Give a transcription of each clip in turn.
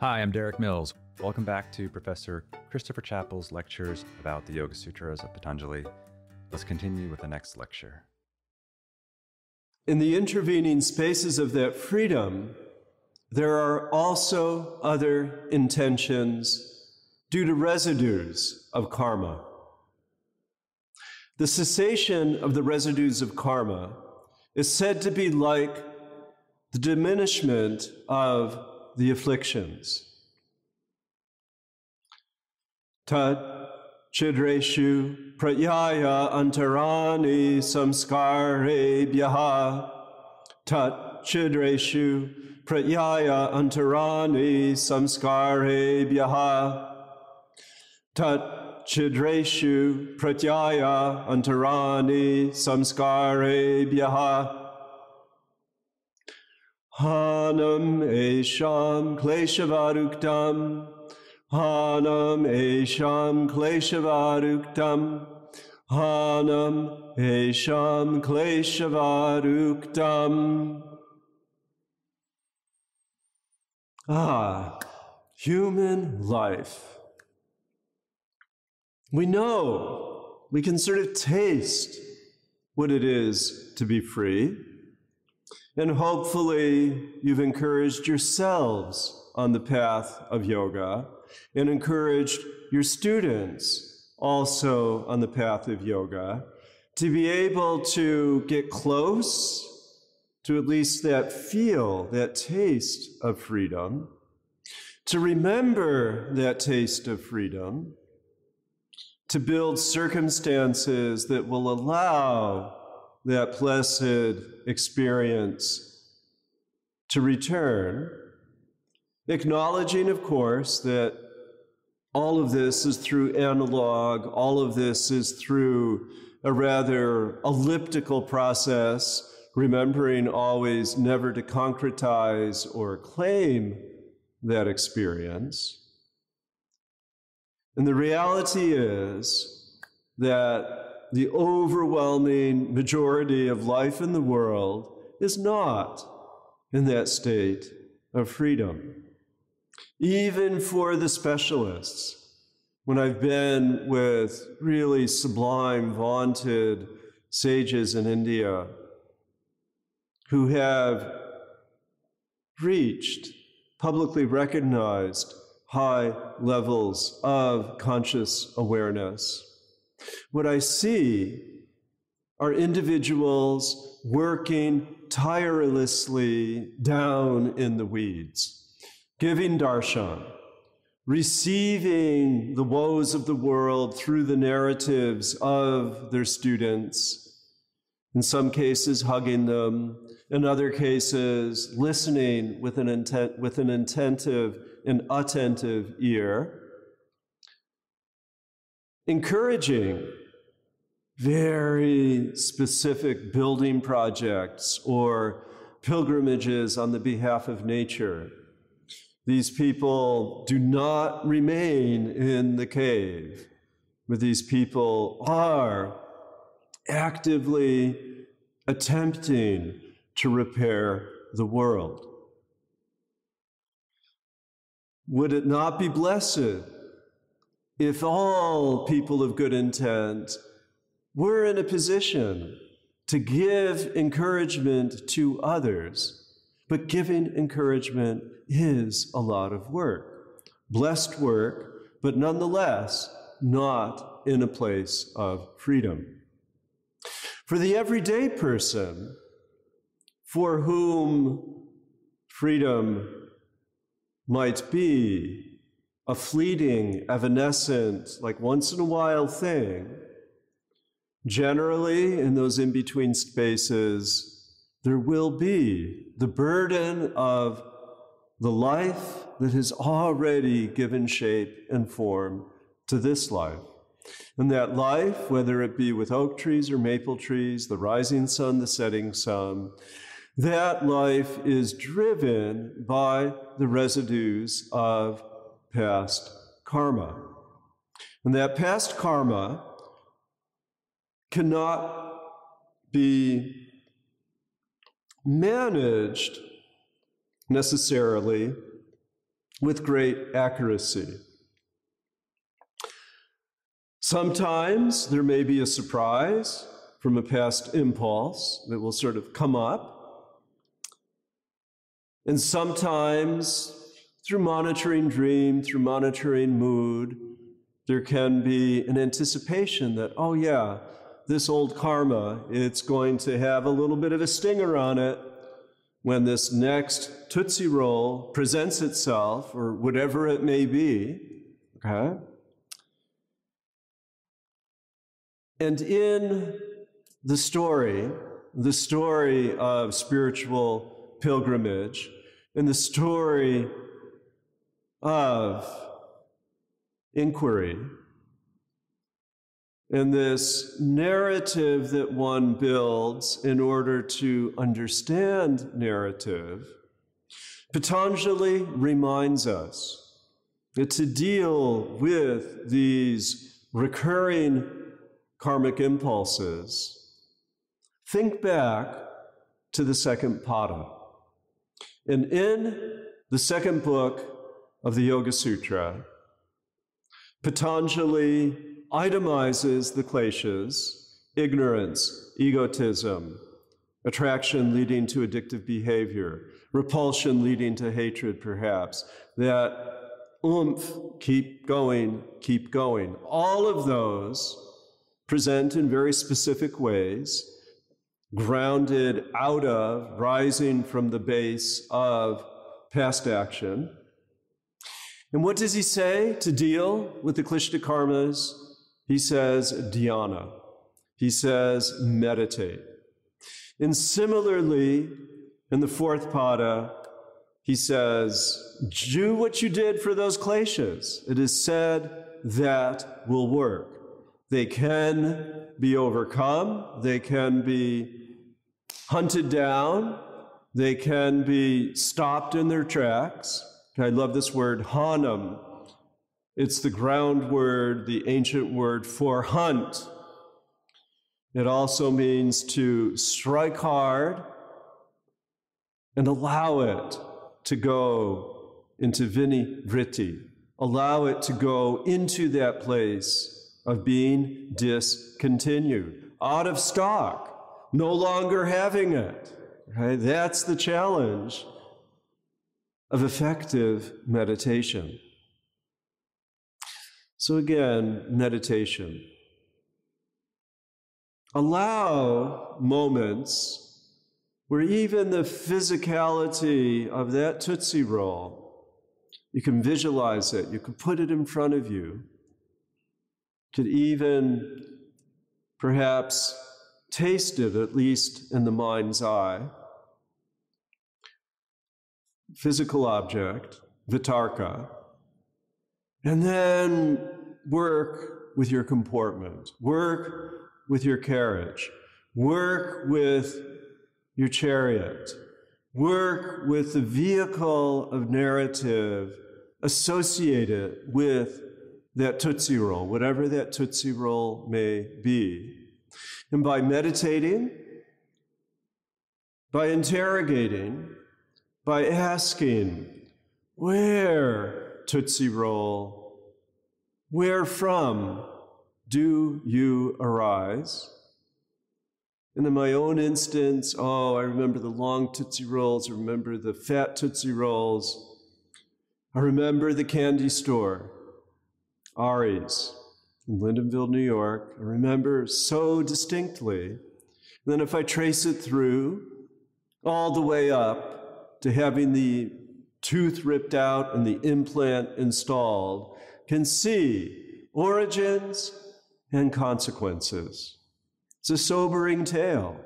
Hi, I'm Derik Mills. Welcome back to Professor Christopher Chapple's lectures about the Yoga Sutras of Patanjali. Let's continue with the next lecture. In the intervening spaces of that freedom, there are also other intentions due to residues of karma. The cessation of the residues of karma is said to be like the diminishment of the afflictions. Tat chidreshu pratyaya antarani samskarebhyaha. Tat chidreshu pratyaya antarani samskarebhyaha. Tat chidreshu pratyaya antarani samskarebhyaha. Hanam esham kleshavaruktam. Hanam esham kleshavaruktam. Hanam esham kleshavaruktam. Ah, human life. We know, we can sort of taste what it is to be free. And hopefully, you've encouraged yourselves on the path of yoga and encouraged your students also on the path of yoga to be able to get close to at least that feel, that taste of freedom, to remember that taste of freedom, to build circumstances that will allow that blessed experience to return, acknowledging, of course, that all of this is through analog, all of this is through a rather elliptical process, remembering always never to concretize or claim that experience. And the reality is that the overwhelming majority of life in the world is not in that state of freedom. Even for the specialists, when I've been with really sublime, vaunted sages in India who have reached publicly recognized high levels of conscious awareness what I see are individuals working tirelessly down in the weeds, giving darshan, receiving the woes of the world through the narratives of their students, in some cases hugging them, in other cases listening with an, intent, with an attentive and attentive ear encouraging very specific building projects or pilgrimages on the behalf of nature. These people do not remain in the cave, but these people are actively attempting to repair the world. Would it not be blessed if all people of good intent were in a position to give encouragement to others, but giving encouragement is a lot of work. Blessed work, but nonetheless not in a place of freedom. For the everyday person, for whom freedom might be a fleeting, evanescent, like once in a while thing, generally in those in between spaces, there will be the burden of the life that has already given shape and form to this life. And that life, whether it be with oak trees or maple trees, the rising sun, the setting sun, that life is driven by the residues of past karma. And that past karma cannot be managed necessarily with great accuracy. Sometimes there may be a surprise from a past impulse that will sort of come up. And sometimes, through monitoring dream, through monitoring mood, there can be an anticipation that, oh, yeah, this old karma, it's going to have a little bit of a stinger on it when this next Tootsie Roll presents itself, or whatever it may be. Okay? And in the story, the story of spiritual pilgrimage, in the story of inquiry, and this narrative that one builds in order to understand narrative, Patanjali reminds us that to deal with these recurring karmic impulses, think back to the second pada. And in the second book of the Yoga Sutra, Patanjali itemizes the kleshas ignorance, egotism, attraction leading to addictive behavior, repulsion leading to hatred, perhaps, that oomph, keep going, keep going. All of those present in very specific ways, grounded out of, rising from the base of past action. And what does he say to deal with the Klishta karmas? He says dhyana. He says meditate. And similarly, in the fourth pada, he says, do what you did for those kleshas. It is said that will work. They can be overcome, they can be hunted down, they can be stopped in their tracks. I love this word, hanam. It's the ground word, the ancient word for hunt. It also means to strike hard and allow it to go into vini vritti, allow it to go into that place of being discontinued, out of stock, no longer having it. Right? That's the challenge of effective meditation. So, again, meditation. Allow moments where even the physicality of that Tootsie Roll, you can visualize it, you can put it in front of you could even perhaps taste it, at least in the mind's eye. Physical object, vitarka, and then work with your comportment, work with your carriage, work with your chariot, work with the vehicle of narrative associated with that Tootsie Roll, whatever that Tootsie Roll may be. And by meditating, by interrogating, by asking, where, Tootsie Roll, where from do you arise? And in my own instance, oh, I remember the long Tootsie Rolls, I remember the fat Tootsie Rolls, I remember the candy store. Ari's in Lyndonville, New York. I remember so distinctly. And then, if I trace it through all the way up to having the tooth ripped out and the implant installed, can see origins and consequences. It's a sobering tale,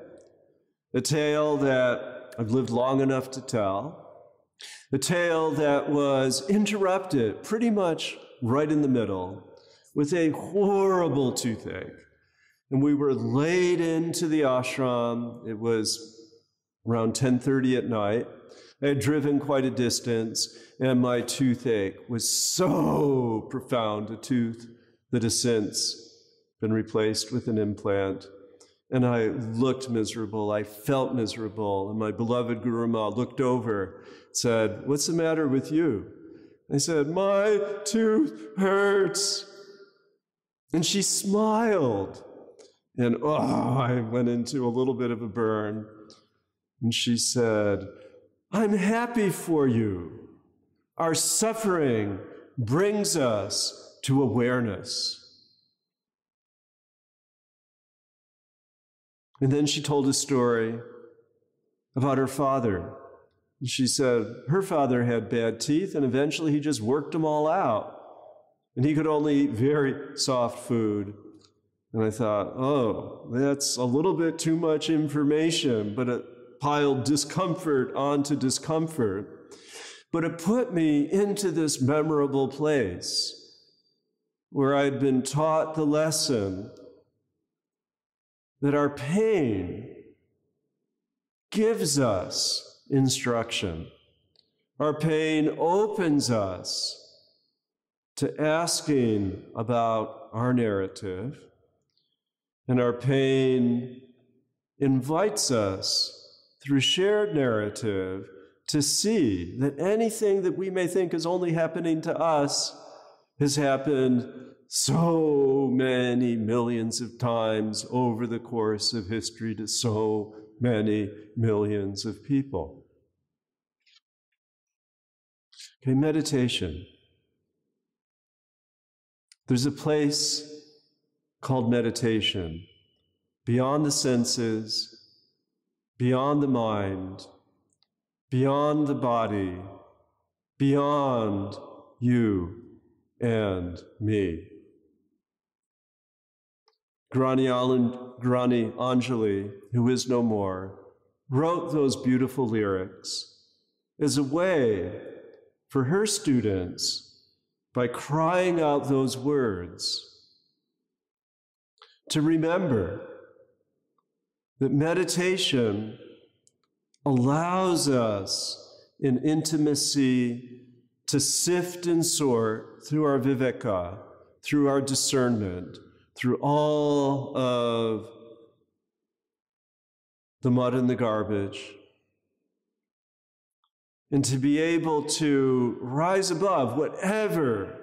a tale that I've lived long enough to tell, a tale that was interrupted pretty much right in the middle with a horrible toothache. And we were laid into the ashram. It was around 10:30 at night. I had driven quite a distance, and my toothache was so profound, a tooth that has since been replaced with an implant. And I looked miserable. I felt miserable. And my beloved Guru Ma looked over, said, What's the matter with you? I said, My tooth hurts. And she smiled. And oh, I went into a little bit of a burn. And she said, I'm happy for you. Our suffering brings us to awareness. And then she told a story about her father. She said her father had bad teeth, and eventually he just worked them all out. And he could only eat very soft food. And I thought, oh, that's a little bit too much information, but it piled discomfort onto discomfort. But it put me into this memorable place where I'd been taught the lesson that our pain gives us instruction. Our pain opens us to asking about our narrative, and our pain invites us through shared narrative to see that anything that we may think is only happening to us has happened so many millions of times over the course of history to so many millions of people. Okay, meditation. There's a place called meditation beyond the senses, beyond the mind, beyond the body, beyond you and me. Gurani, Gurani Anjali, who is no more, wrote those beautiful lyrics as a way for her students, by crying out those words, to remember that meditation allows us in intimacy to sift and sort through our viveka, through our discernment, through all of the mud and the garbage, and to be able to rise above whatever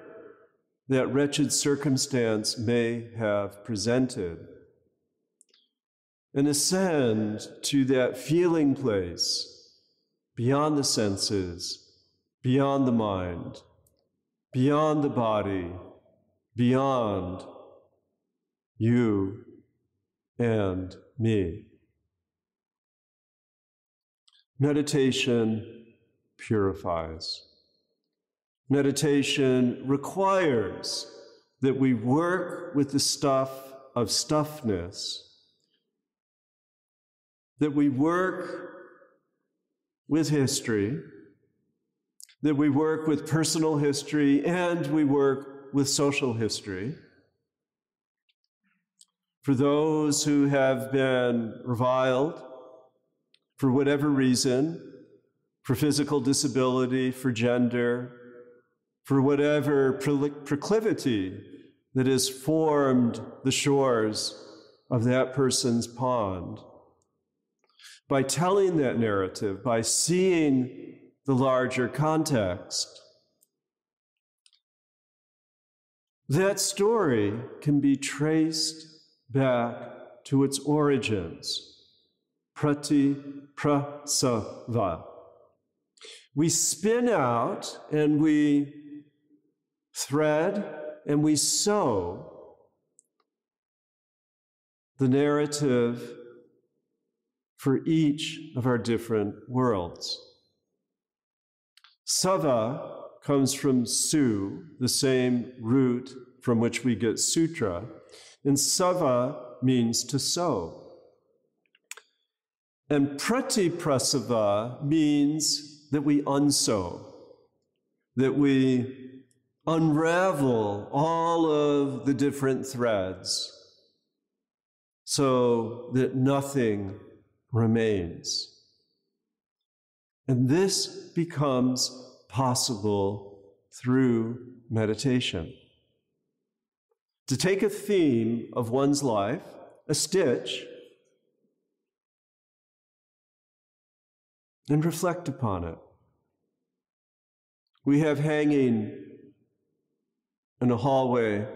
that wretched circumstance may have presented and ascend to that feeling place beyond the senses, beyond the mind, beyond the body, beyond you and me. Meditation purifies. Meditation requires that we work with the stuff of stuffness, that we work with history, that we work with personal history, and we work with social history. For those who have been reviled for whatever reason, for physical disability, for gender, for whatever proclivity that has formed the shores of that person's pond. By telling that narrative, by seeing the larger context, that story can be traced back to its origins, prati prasava. We spin out and we thread and we sew the narrative for each of our different worlds. Sava comes from su, the same root from which we get sutra, and sava means to sew. And pratiprasava means that we unsew, that we unravel all of the different threads so that nothing remains. And this becomes possible through meditation. To take a theme of one's life, a stitch, and reflect upon it. we have hanging in a hallway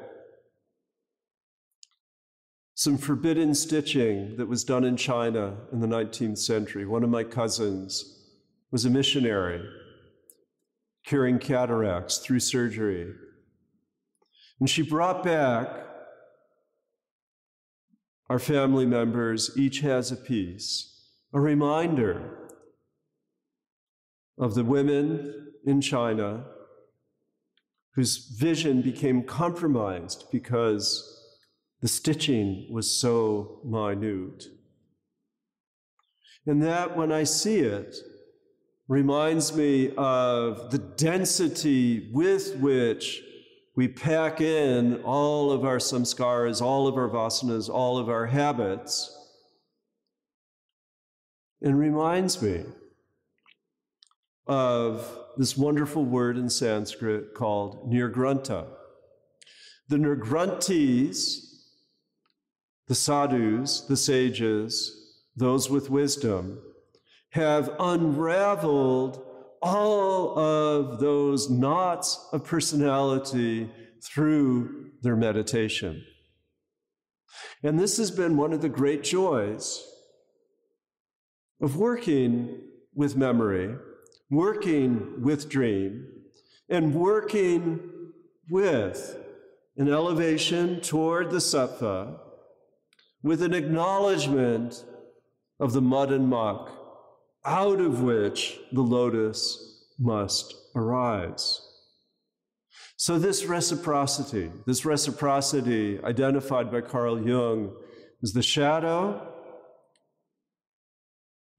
some forbidden stitching that was done in China in the 19th century. One of my cousins was a missionary curing cataracts through surgery. And she brought back our family members, each has a piece, a reminder of the women in China whose vision became compromised because the stitching was so minute. And that, when I see it, reminds me of the density with which we pack in all of our samskaras, all of our vasanas, all of our habits, and reminds me of this wonderful word in Sanskrit called nirgranta. The nirgrantis, the sadhus, the sages, those with wisdom, have unraveled all of those knots of personality through their meditation. And this has been one of the great joys of working with memory, working with dream, and working with an elevation toward the sattva with an acknowledgement of the mud and muck out of which the lotus must arise. So, this reciprocity, this reciprocity identified by Carl Jung as the shadow,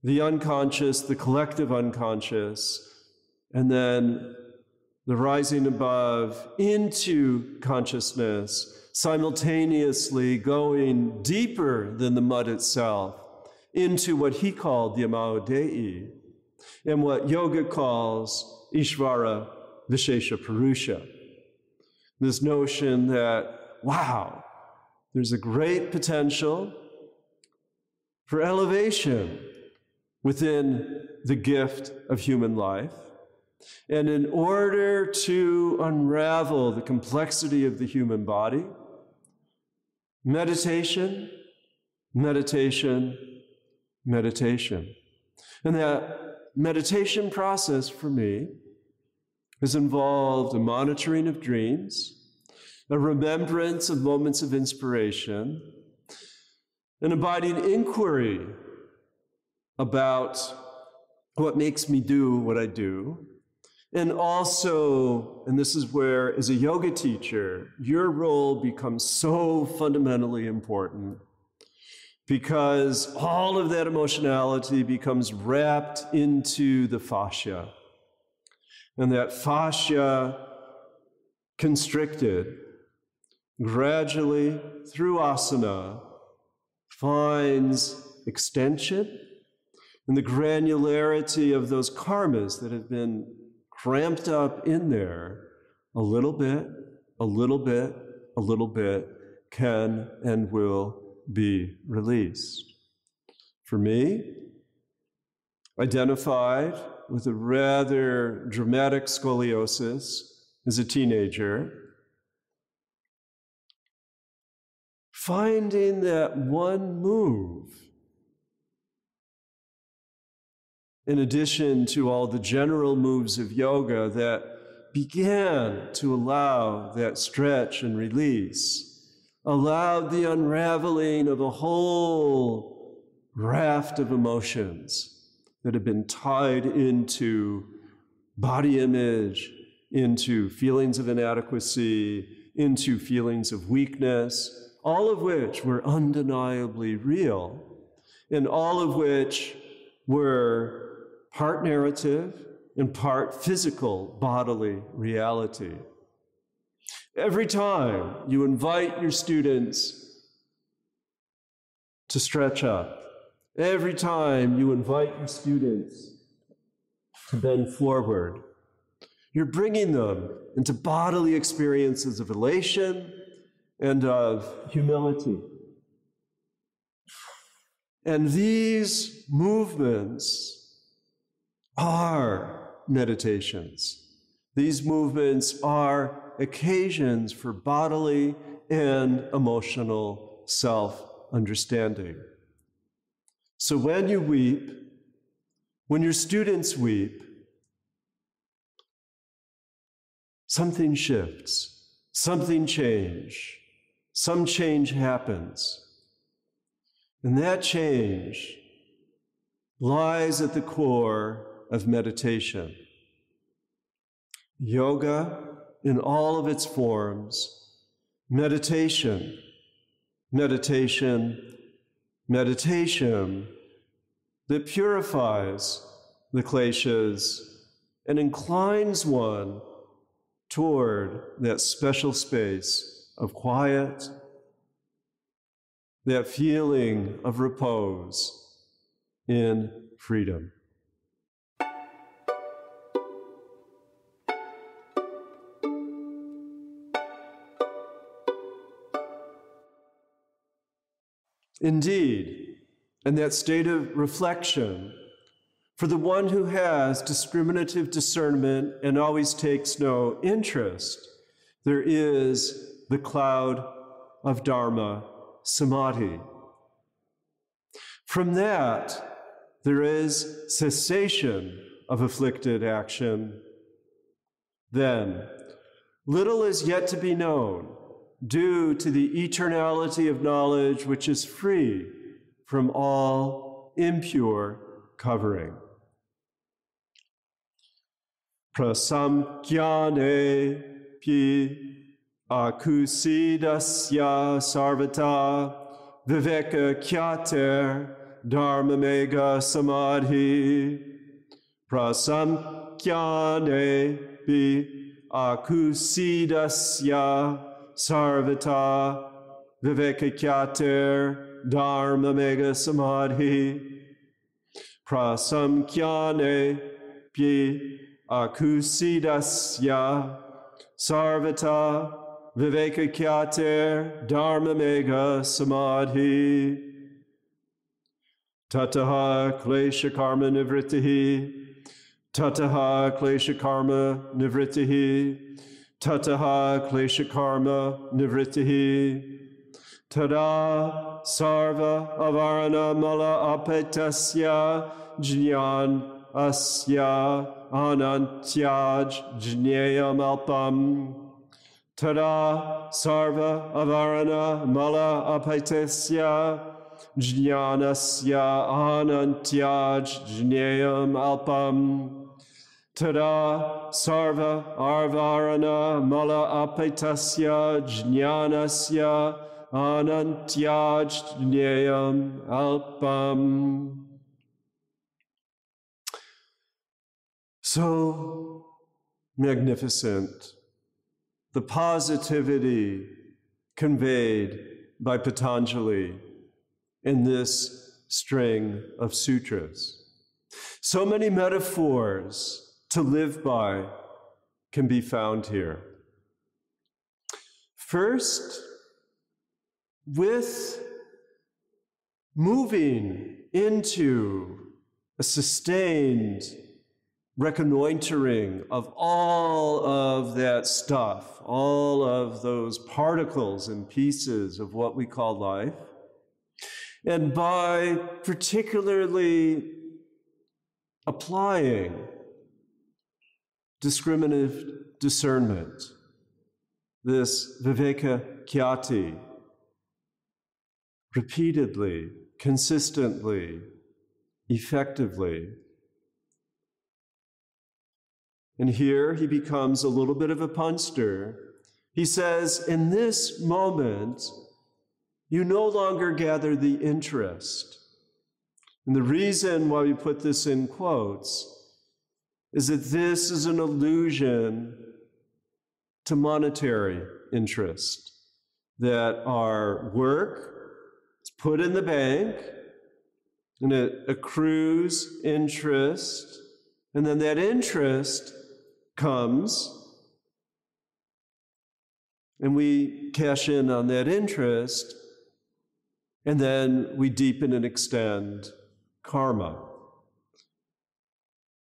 the unconscious, the collective unconscious, and then the rising above into consciousness, simultaneously going deeper than the mud itself into what he called the Imago Dei and what yoga calls Ishvara Vishesha Purusha. This notion that, wow, there's a great potential for elevation within the gift of human life. And in order to unravel the complexity of the human body, meditation, meditation, meditation. And that uh, meditation process for me has involved a monitoring of dreams, a remembrance of moments of inspiration, an abiding inquiry about what makes me do what I do. And also, and this is where, as a yoga teacher, your role becomes so fundamentally important because all of that emotionality becomes wrapped into the fascia. And that fascia constricted gradually through asana finds extension and the granularity of those karmas that have been cramped up in there a little bit, a little bit, a little bit can and will be released. For me, identified with a rather dramatic scoliosis as a teenager, finding that one move, in addition to all the general moves of yoga that began to allow that stretch and release allowed the unraveling of a whole raft of emotions that have been tied into body image, into feelings of inadequacy, into feelings of weakness, all of which were undeniably real, and all of which were part narrative and part physical bodily reality. Every time you invite your students to stretch up, every time you invite your students to bend forward, you're bringing them into bodily experiences of elation and of humility. And these movements are meditations. These movements are occasions for bodily and emotional self understanding. So when you weep, when your students weep, something shifts, something change, some change happens. And that change lies at the core of meditation. Yoga in all of its forms, meditation, meditation, meditation that purifies the kleshas and inclines one toward that special space of quiet, that feeling of repose in freedom. Indeed, in that state of reflection, for the one who has discriminative discernment and always takes no interest, there is the cloud of Dharma samadhi. From that, there is cessation of afflicted action. Then, little is yet to be known due to the eternality of knowledge which is free from all impure covering. Prasamkyane pi akusidasya sarvata viveka kyater dharma megha samadhi prasamkyane pi akusidasya sarvata vivekakyater dharma megha samadhi prasamkyane pi akusidasya sarvata vivekakyater dharma mega samadhi tataha klesha karma nivrittihi tataha klesha karma nivrittihi tataha klesha karma nivrittihi tada sarva avarana mala apetasya jnyan asya anantyaj jneyam alpam tada sarva avarana mala apetasya jnanasya anantyaj jneyam alpam Tada sarva arvarana mala apetasya jnanasya anantyaj jnayam alpam. So magnificent, the positivity conveyed by Patanjali in this string of sutras. So many metaphors to live by can be found here. First, with moving into a sustained reconnoitering of all of that stuff, all of those particles and pieces of what we call life. And by particularly applying discriminative discernment, this viveka kyati, repeatedly, consistently, effectively. And here he becomes a little bit of a punster. He says, In this moment, you no longer gather the interest. And the reason why we put this in quotes is that this is an allusion to monetary interest, that our work is put in the bank and it accrues interest, and then that interest comes and we cash in on that interest, and then we deepen and extend karma.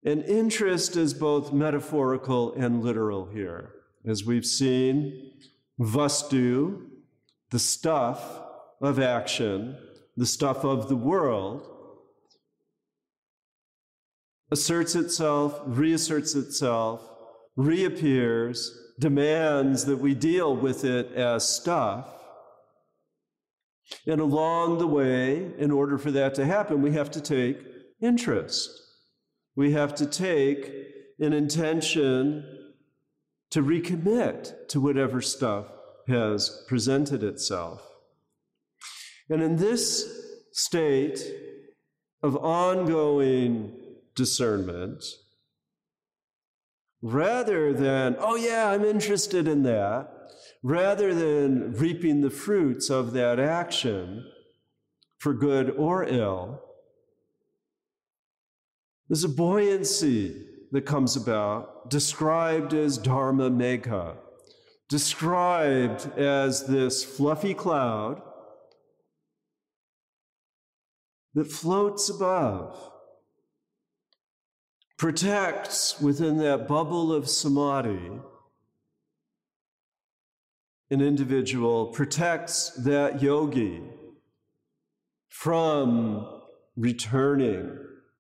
And interest is both metaphorical and literal here. As we've seen, vastu, the stuff of action, the stuff of the world, asserts itself, reasserts itself, reappears, demands that we deal with it as stuff. And along the way, in order for that to happen, we have to take interest. We have to take an intention to recommit to whatever stuff has presented itself. And in this state of ongoing discernment, rather than, oh yeah, I'm interested in that, rather than reaping the fruits of that action for good or ill, there's a buoyancy that comes about, described as Dharma Megha, described as this fluffy cloud that floats above, protects within that bubble of samadhi an individual, protects that yogi from returning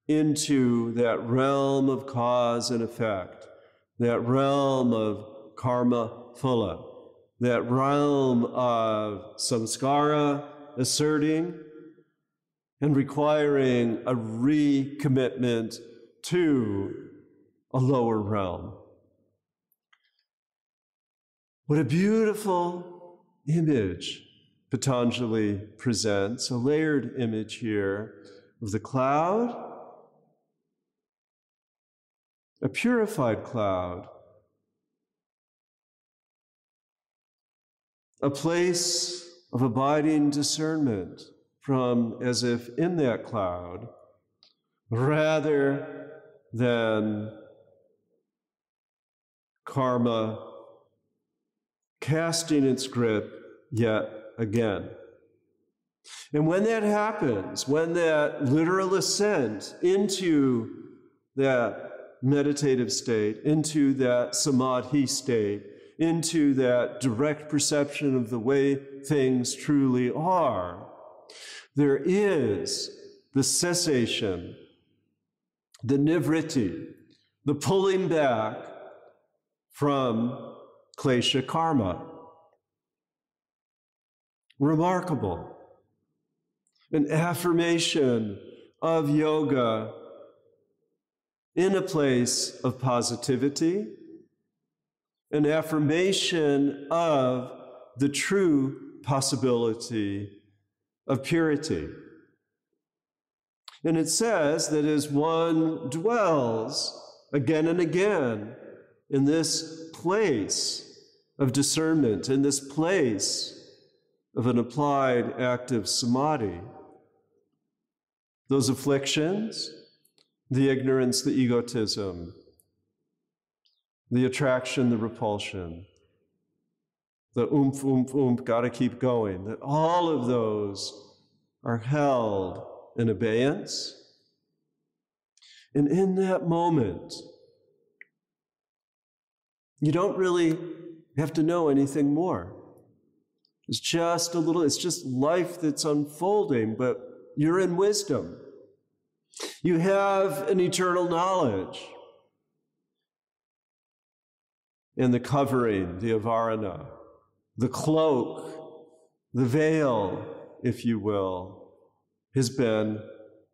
into that realm of cause and effect, that realm of karma phala, that realm of samskara asserting and requiring a recommitment to a lower realm. What a beautiful image Patanjali presents, a layered image here of the cloud, a purified cloud, a place of abiding discernment from as if in that cloud, rather than karma casting its grip yet again. And when that happens, when that literal ascent into that meditative state, into that samadhi state, into that direct perception of the way things truly are, there is the cessation, the nivritti, the pulling back from klesha karma. Remarkable. An affirmation of yoga in a place of positivity, an affirmation of the true possibility of purity. And it says that as one dwells again and again in this place of discernment, in this place of an applied active samadhi. Those afflictions, the ignorance, the egotism, the attraction, the repulsion, the oomph, oomph, oomph, gotta keep going, that all of those are held in abeyance. And in that moment, you don't really have to know anything more. It's just a little, it's just life that's unfolding, but you're in wisdom. You have an eternal knowledge. And the covering, the avarana, the cloak, the veil, if you will, has been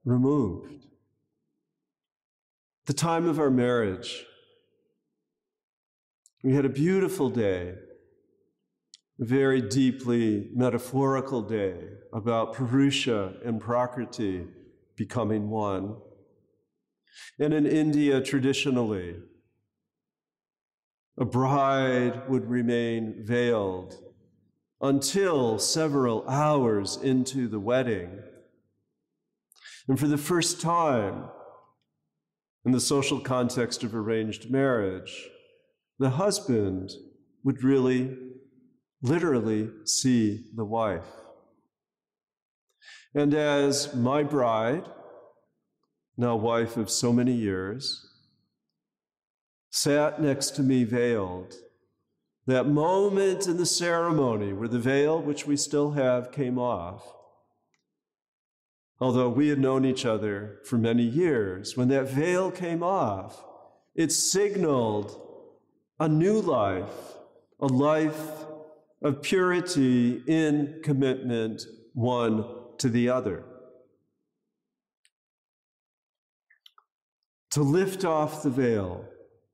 removed. The time of our marriage, we had a beautiful day, a very deeply metaphorical day about Purusha and Prakriti becoming one. And in India, traditionally, a bride would remain veiled until several hours into the wedding. And for the first time, in the social context of arranged marriage, the husband would really, literally see the wife. And as my bride, now wife of so many years, sat next to me veiled. That moment in the ceremony where the veil, which we still have, came off. Although we had known each other for many years, when that veil came off, it signaled a new life, a life of purity in commitment one to the other. To lift off the veil,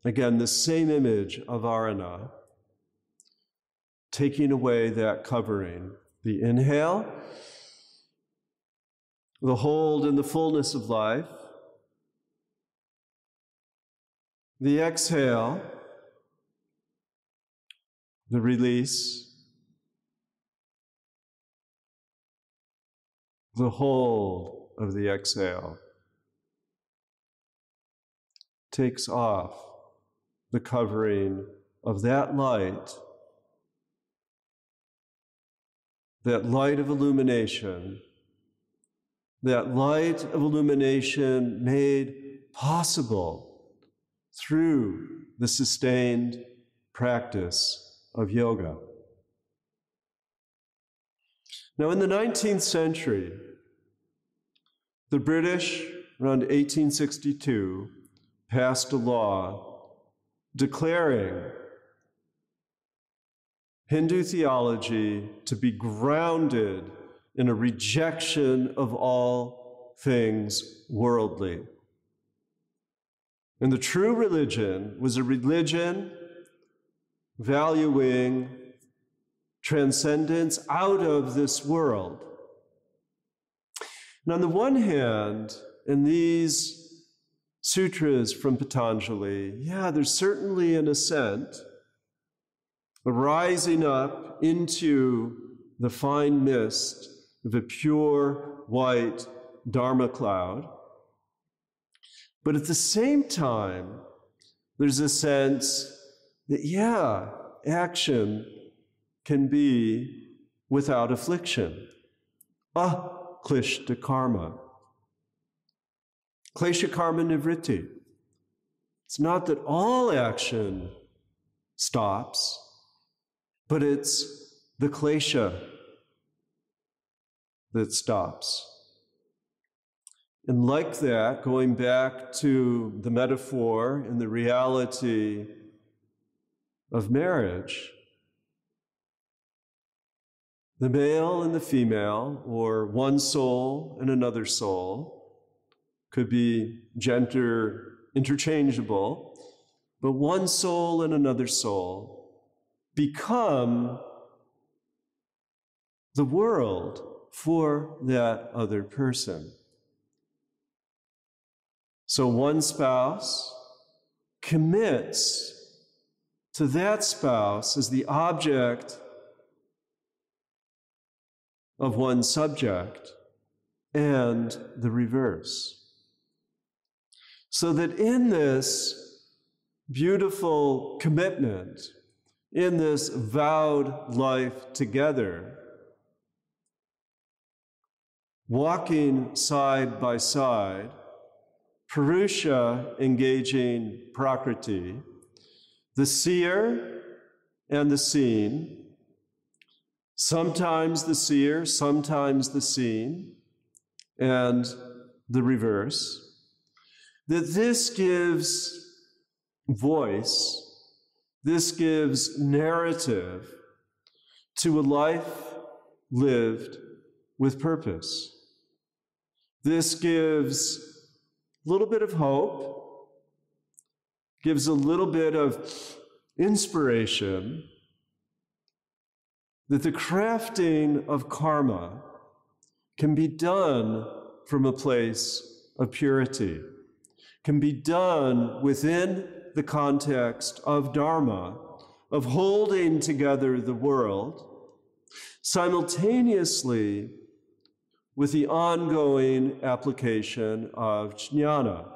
again, the same image of Arana, taking away that covering. The inhale, the hold in the fullness of life, the exhale, the release, the whole of the exhale takes off the covering of that light, that light of illumination, that light of illumination made possible through the sustained practice of yoga. Now, in the 19th century, the British, around 1862, passed a law declaring Hindu theology to be grounded in a rejection of all things worldly. And the true religion was a religion valuing transcendence out of this world. And on the one hand, in these sutras from Patanjali, yeah, there's certainly an ascent, a rising up into the fine mist of a pure white Dharma cloud. But at the same time, there's a sense that, yeah, action can be without affliction. Ah, Aklishta karma. Klesha karma nivritti. It's not that all action stops, but it's the klesha that stops. And like that, going back to the metaphor and the reality of marriage, the male and the female, or one soul and another soul, could be gender interchangeable, but one soul and another soul become the world for that other person. So one spouse commits to that spouse as the object of one subject and the reverse. So that in this beautiful commitment, in this vowed life together, walking side by side, Purusha engaging Prakriti, the seer and the seen, sometimes the seer, sometimes the seen, and the reverse, that this gives voice, this gives narrative to a life lived with purpose. This gives a little bit of hope, gives a little bit of inspiration that the crafting of karma can be done from a place of purity, can be done within the context of Dharma, of holding together the world, simultaneously with the ongoing application of jnana,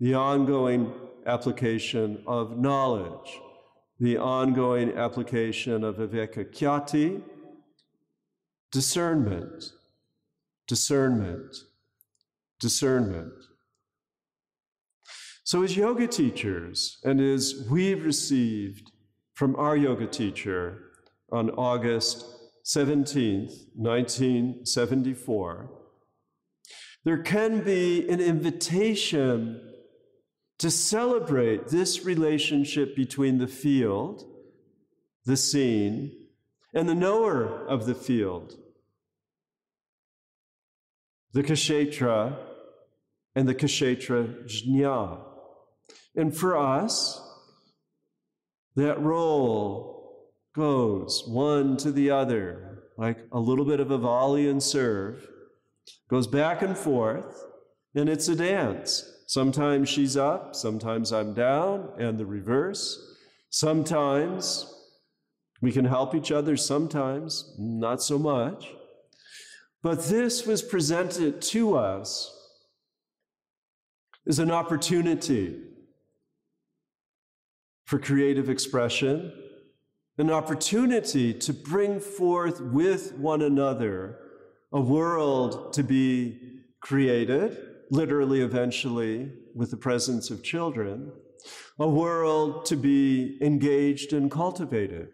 the ongoing application of knowledge, the ongoing application of viveka discernment, discernment, discernment. So, as yoga teachers, and as we've received from our yoga teacher on August 17th, 1974, there can be an invitation to celebrate this relationship between the field, the seen, and the knower of the field, the kshetra and the kshetra jna. And for us, that role goes one to the other, like a little bit of a volley and serve, goes back and forth, and it's a dance. Sometimes she's up, sometimes I'm down, and the reverse. Sometimes we can help each other, sometimes not so much. But this was presented to us as an opportunity for creative expression, an opportunity to bring forth with one another a world to be created, literally, eventually, with the presence of children, a world to be engaged and cultivated,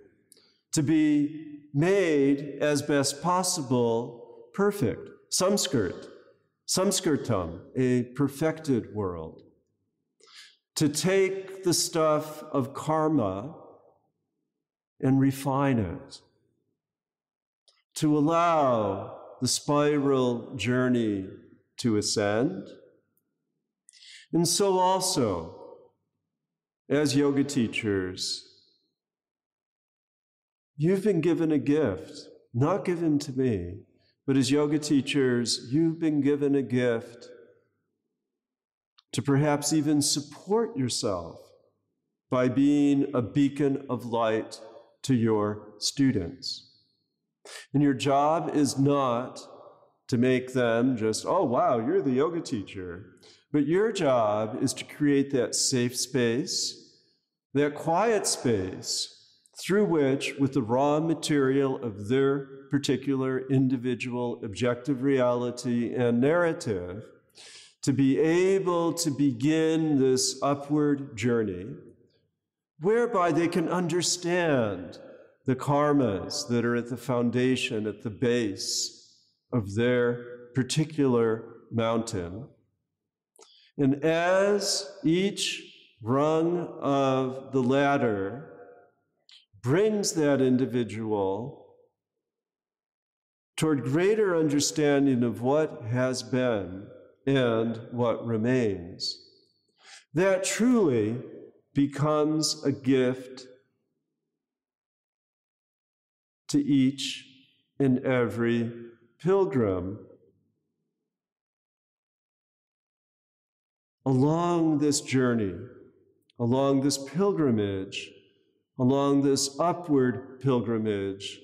to be made as best possible perfect, samskrit, samskritam, a perfected world. To take the stuff of karma and refine it, to allow the spiral journey to ascend. And so, also, as yoga teachers, you've been given a gift, not given to me, but as yoga teachers, you've been given a gift to perhaps even support yourself by being a beacon of light to your students. And your job is not to make them just, oh, wow, you're the yoga teacher. But your job is to create that safe space, that quiet space through which, with the raw material of their particular individual objective reality and narrative, to be able to begin this upward journey whereby they can understand the karmas that are at the foundation, at the base of their particular mountain. And as each rung of the ladder brings that individual toward greater understanding of what has been and what remains. That truly becomes a gift to each and every pilgrim. Along this journey, along this pilgrimage, along this upward pilgrimage,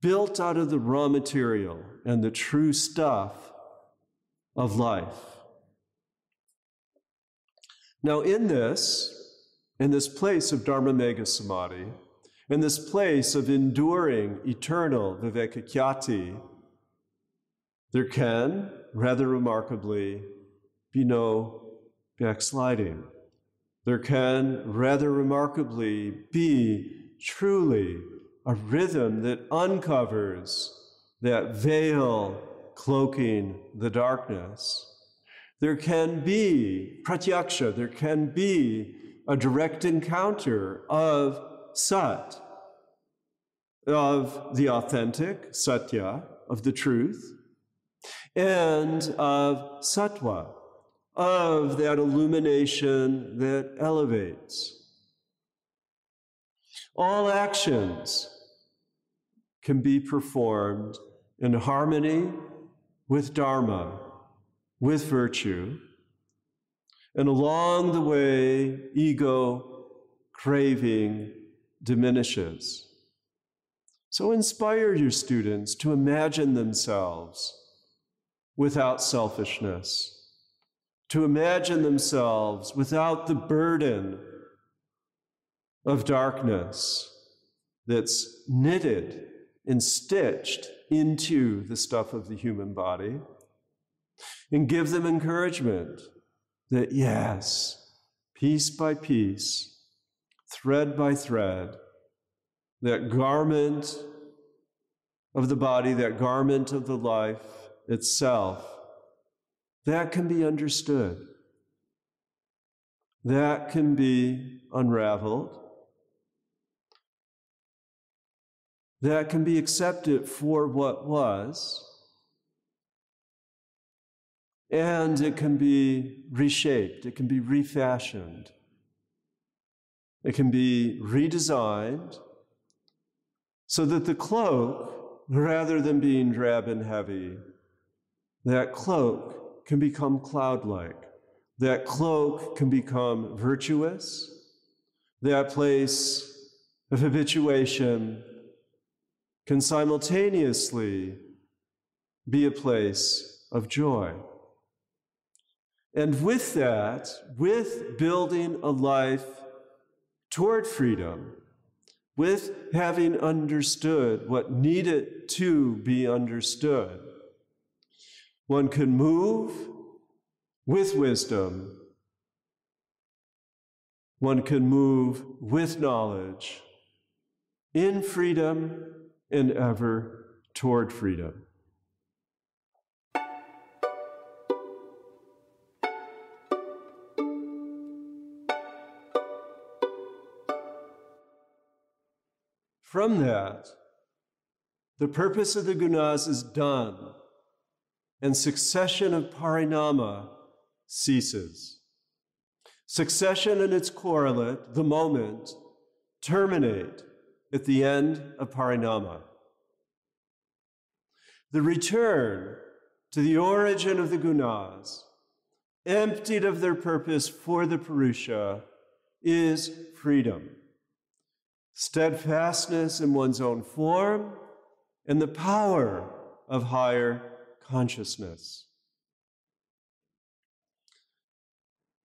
built out of the raw material and the true stuff of life. Now, in this, in this place of Dharma Megha Samadhi, in this place of enduring eternal Vivekakhyati, there can, rather remarkably, be no backsliding. There can, rather remarkably, be truly a rhythm that uncovers that veil cloaking the darkness. There can be pratyaksha, there can be a direct encounter of sat, of the authentic, satya, of the truth, and of sattva, of that illumination that elevates. All actions can be performed in harmony with Dharma, with virtue. And along the way, ego craving diminishes. So inspire your students to imagine themselves without selfishness, to imagine themselves without the burden of darkness that's knitted and stitched into the stuff of the human body and give them encouragement that yes, piece by piece, thread by thread, that garment of the body, that garment of the life itself, that can be understood. That can be unraveled. That can be accepted for what was. And it can be reshaped, it can be refashioned, it can be redesigned so that the cloak, rather than being drab and heavy, that cloak can become cloud like. That cloak can become virtuous. That place of habituation can simultaneously be a place of joy. And with that, with building a life toward freedom, with having understood what needed to be understood, one can move with wisdom. One can move with knowledge in freedom and ever toward freedom. From that, the purpose of the gunas is done, and succession of parinama ceases. Succession and its correlate, the moment, terminate at the end of parinama. The return to the origin of the gunas, emptied of their purpose for the Purusha, is freedom steadfastness in one's own form, and the power of higher consciousness.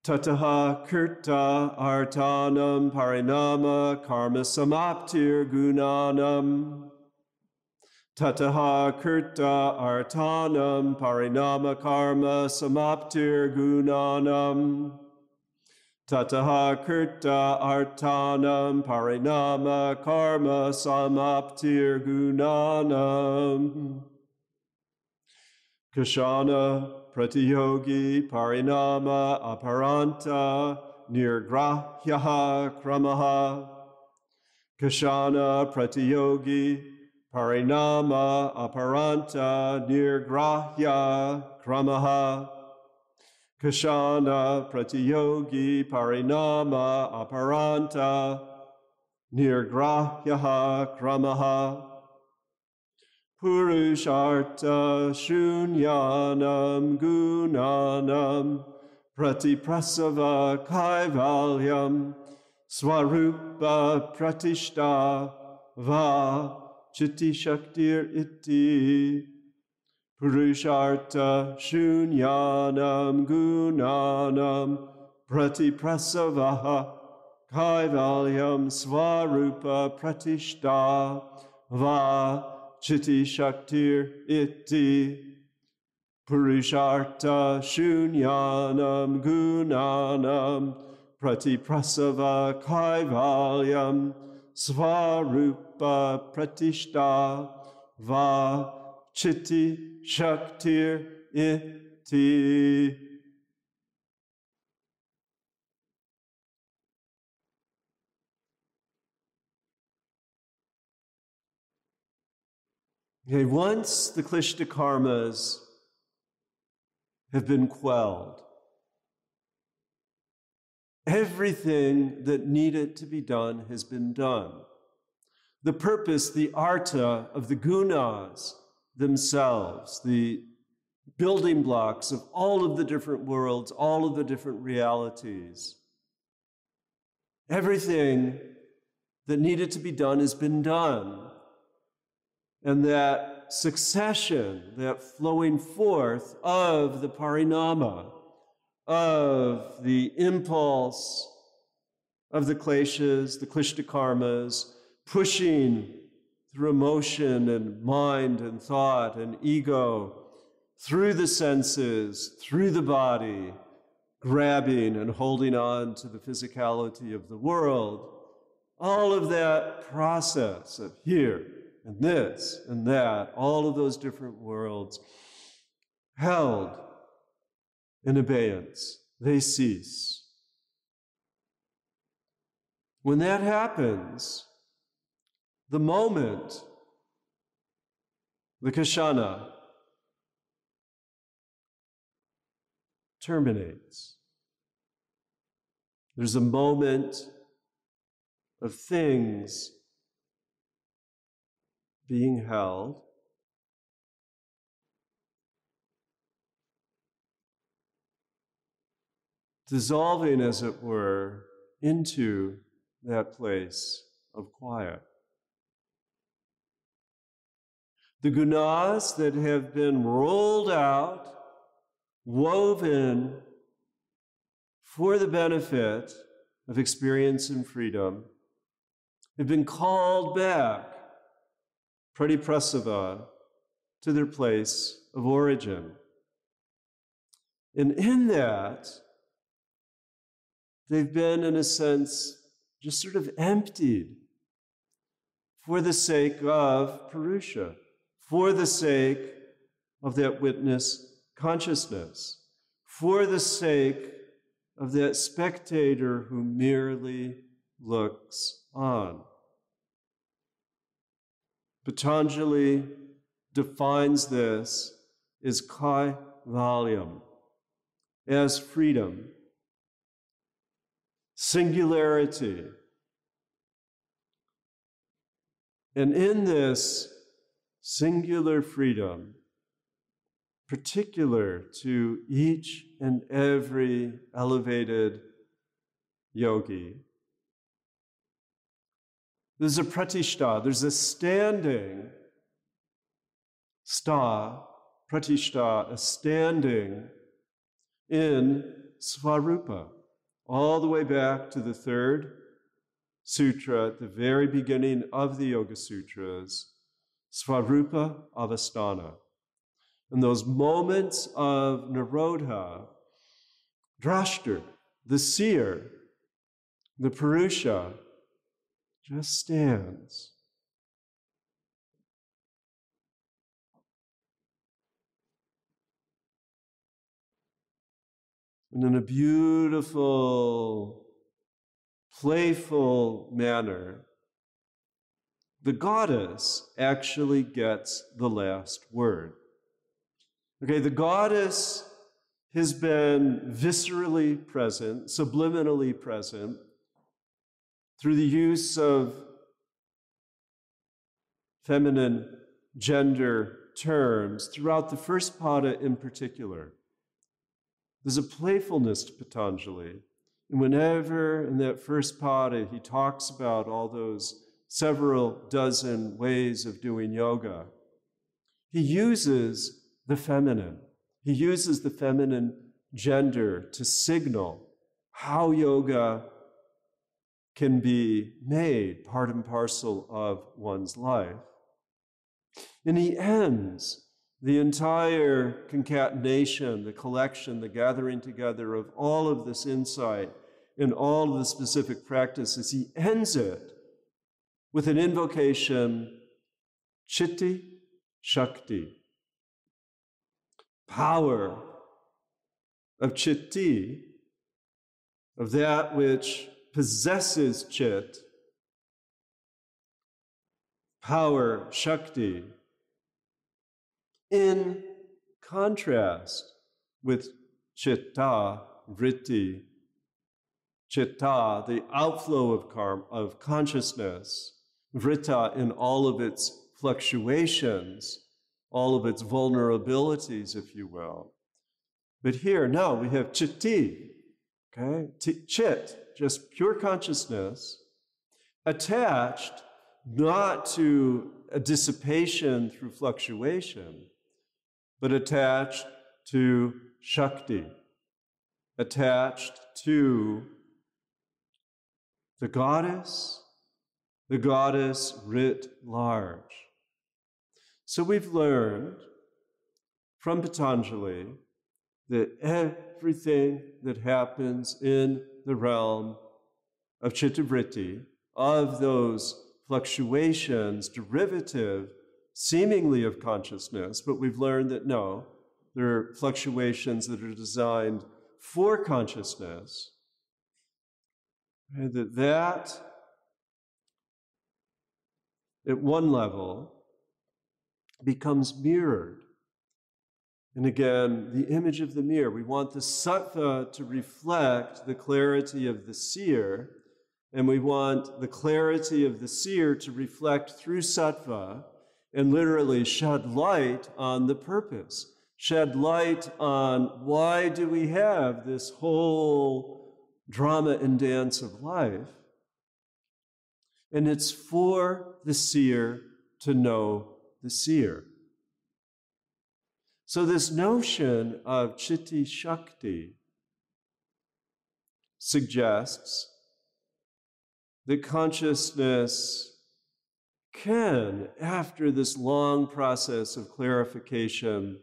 Tataha kirta artanam parinama krama samaptir gunanam. Tataha kirta artanam parinama krama samaptir gunanam. Tataha kirta artanam parinama krama samaptir gunanam. Kashana pratiyogi parinama aparanta nirgrahyaha kramaha. Kashana pratiyogi parinama aparanta nirgrahya kramaha. Kashana Pratiyogi Parinama Aparanta Nirgrahyaha Kramaha Purusharta Shunyanam Gunanam Pratiprasava Kaivalyam Swarupa Pratishta Va Chitti Shaktir Iti Purusharta Shunyanam Gunanam Pratiprasavaha Kaivalyam Swarupa Pratishta Va Chitti Shaktir Iti Purusharta Shunyanam Gunanam Pratiprasava Kaivalyam Swarupa Pratishta Va Chitti Shaktir Iti. Okay, once the Klishta karmas have been quelled, everything that needed to be done has been done. The purpose, the arta of the gunas, themselves, the building blocks of all of the different worlds, all of the different realities. Everything that needed to be done has been done. And that succession, that flowing forth of the parinama, of the impulse of the kleshas, the klishta karmas, pushing through emotion and mind and thought and ego, through the senses, through the body, grabbing and holding on to the physicality of the world, all of that process of here and this and that, all of those different worlds held in abeyance, they cease. When that happens, the moment, the kashana, terminates. There's a moment of things being held. Dissolving, as it were, into that place of quiet. The gunas that have been rolled out, woven for the benefit of experience and freedom, have been called back, pratiprasava, to their place of origin. And in that, they've been, in a sense, just sort of emptied for the sake of Purusha, for the sake of that witness consciousness, for the sake of that spectator who merely looks on. Patanjali defines this as kaivalyam, as freedom singularity. And in this singular freedom, particular to each and every elevated yogi, there's a pratishta, there's a standing sta, pratishta, a standing in svarupa all the way back to the third sutra at the very beginning of the Yoga Sutras, Svarupa Avasthana. And those moments of Nirodha, Drashta, the seer, the Purusha, just stands. and in a beautiful, playful manner, the goddess actually gets the last word. Okay, the goddess has been viscerally present, subliminally present, through the use of feminine gender terms throughout the first pada in particular. There's a playfulness to Patanjali. And whenever in that first pada he talks about all those several dozen ways of doing yoga, he uses the feminine. He uses the feminine gender to signal how yoga can be made part and parcel of one's life. And he ends the entire concatenation, the collection, the gathering together of all of this insight and all of the specific practices, he ends it with an invocation Chitti Shakti, power of Chitti, of that which possesses Chit, power, Shakti, in contrast with chitta, vritti, chitta, the outflow of, karma, of consciousness, vritta in all of its fluctuations, all of its vulnerabilities, if you will. But here, now we have chitti, okay? chit, just pure consciousness, attached not to a dissipation through fluctuation, but attached to Shakti, attached to the goddess, the goddess writ large. So we've learned from Patanjali that everything that happens in the realm of chittavritti, of those fluctuations derivative seemingly of consciousness, but we've learned that no, there are fluctuations that are designed for consciousness. And that that at one level becomes mirrored. And again, the image of the mirror. We want the sattva to reflect the clarity of the seer, and we want the clarity of the seer to reflect through sattva and literally shed light on the purpose, shed light on why do we have this whole drama and dance of life. And it's for the seer to know the seer. So, this notion of chitti shakti suggests that consciousness can, after this long process of clarification,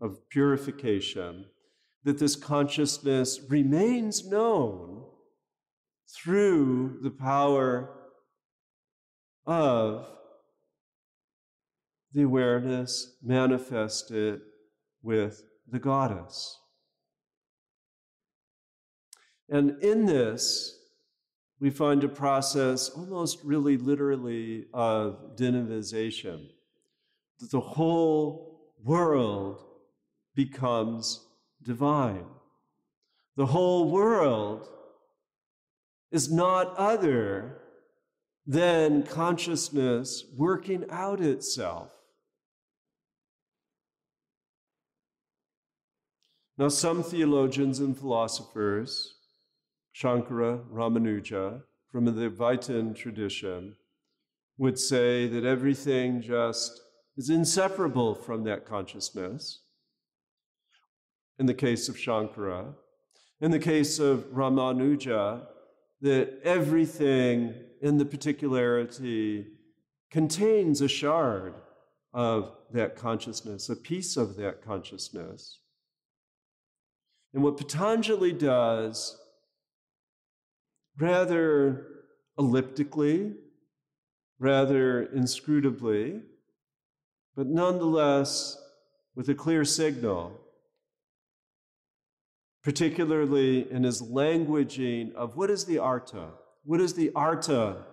of purification, that this consciousness remains known through the power of the awareness manifested with the goddess. And in this, we find a process almost really literally of divinization, that the whole world becomes divine. The whole world is not other than consciousness working out itself. Now, some theologians and philosophers Shankara Ramanuja from the Advaitin tradition would say that everything just is inseparable from that consciousness. In the case of Shankara, in the case of Ramanuja, that everything in the particularity contains a shard of that consciousness, a piece of that consciousness. And what Patanjali does rather elliptically, rather inscrutably, but nonetheless with a clear signal, particularly in his languaging of what is the arta? What is the arta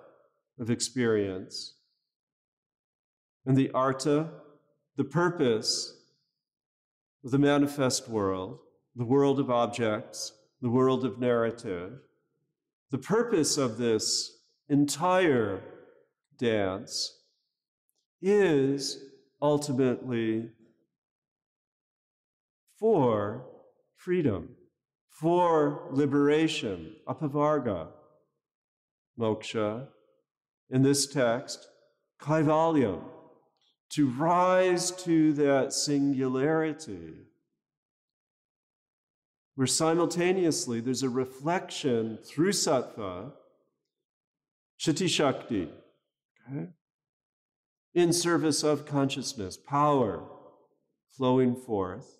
of experience? And the arta, the purpose of the manifest world, the world of objects, the world of narrative, the purpose of this entire dance is ultimately for freedom, for liberation, apavarga, moksha. In this text, kaivalyam, to rise to that singularity where simultaneously there's a reflection through sattva, chitti shakti, okay, in service of consciousness, power flowing forth,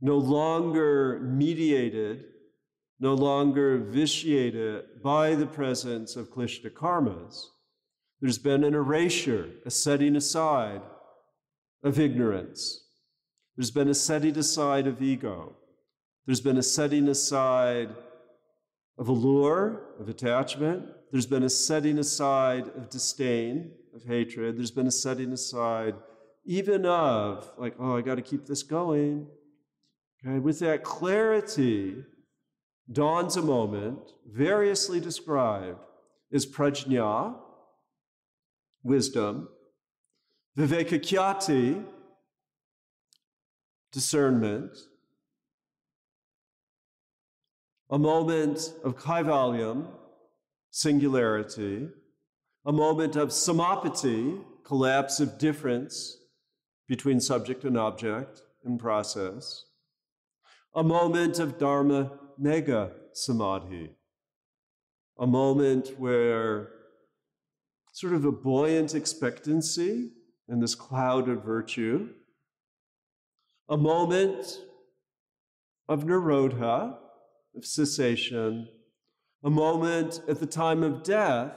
no longer mediated, no longer vitiated by the presence of klishta karmas. There's been an erasure, a setting aside of ignorance. There's been a setting aside of ego. There's been a setting aside of allure, of attachment. There's been a setting aside of disdain, of hatred. There's been a setting aside even of, like, oh, I got to keep this going. Okay, with that clarity dawns a moment, variously described as prajna, wisdom, vivekakhyati, discernment, a moment of kaivalyam, singularity, a moment of samapati, collapse of difference between subject and object in process, a moment of dharma megha samadhi, a moment where sort of a buoyant expectancy in this cloud of virtue, a moment of nirodha, of cessation, a moment at the time of death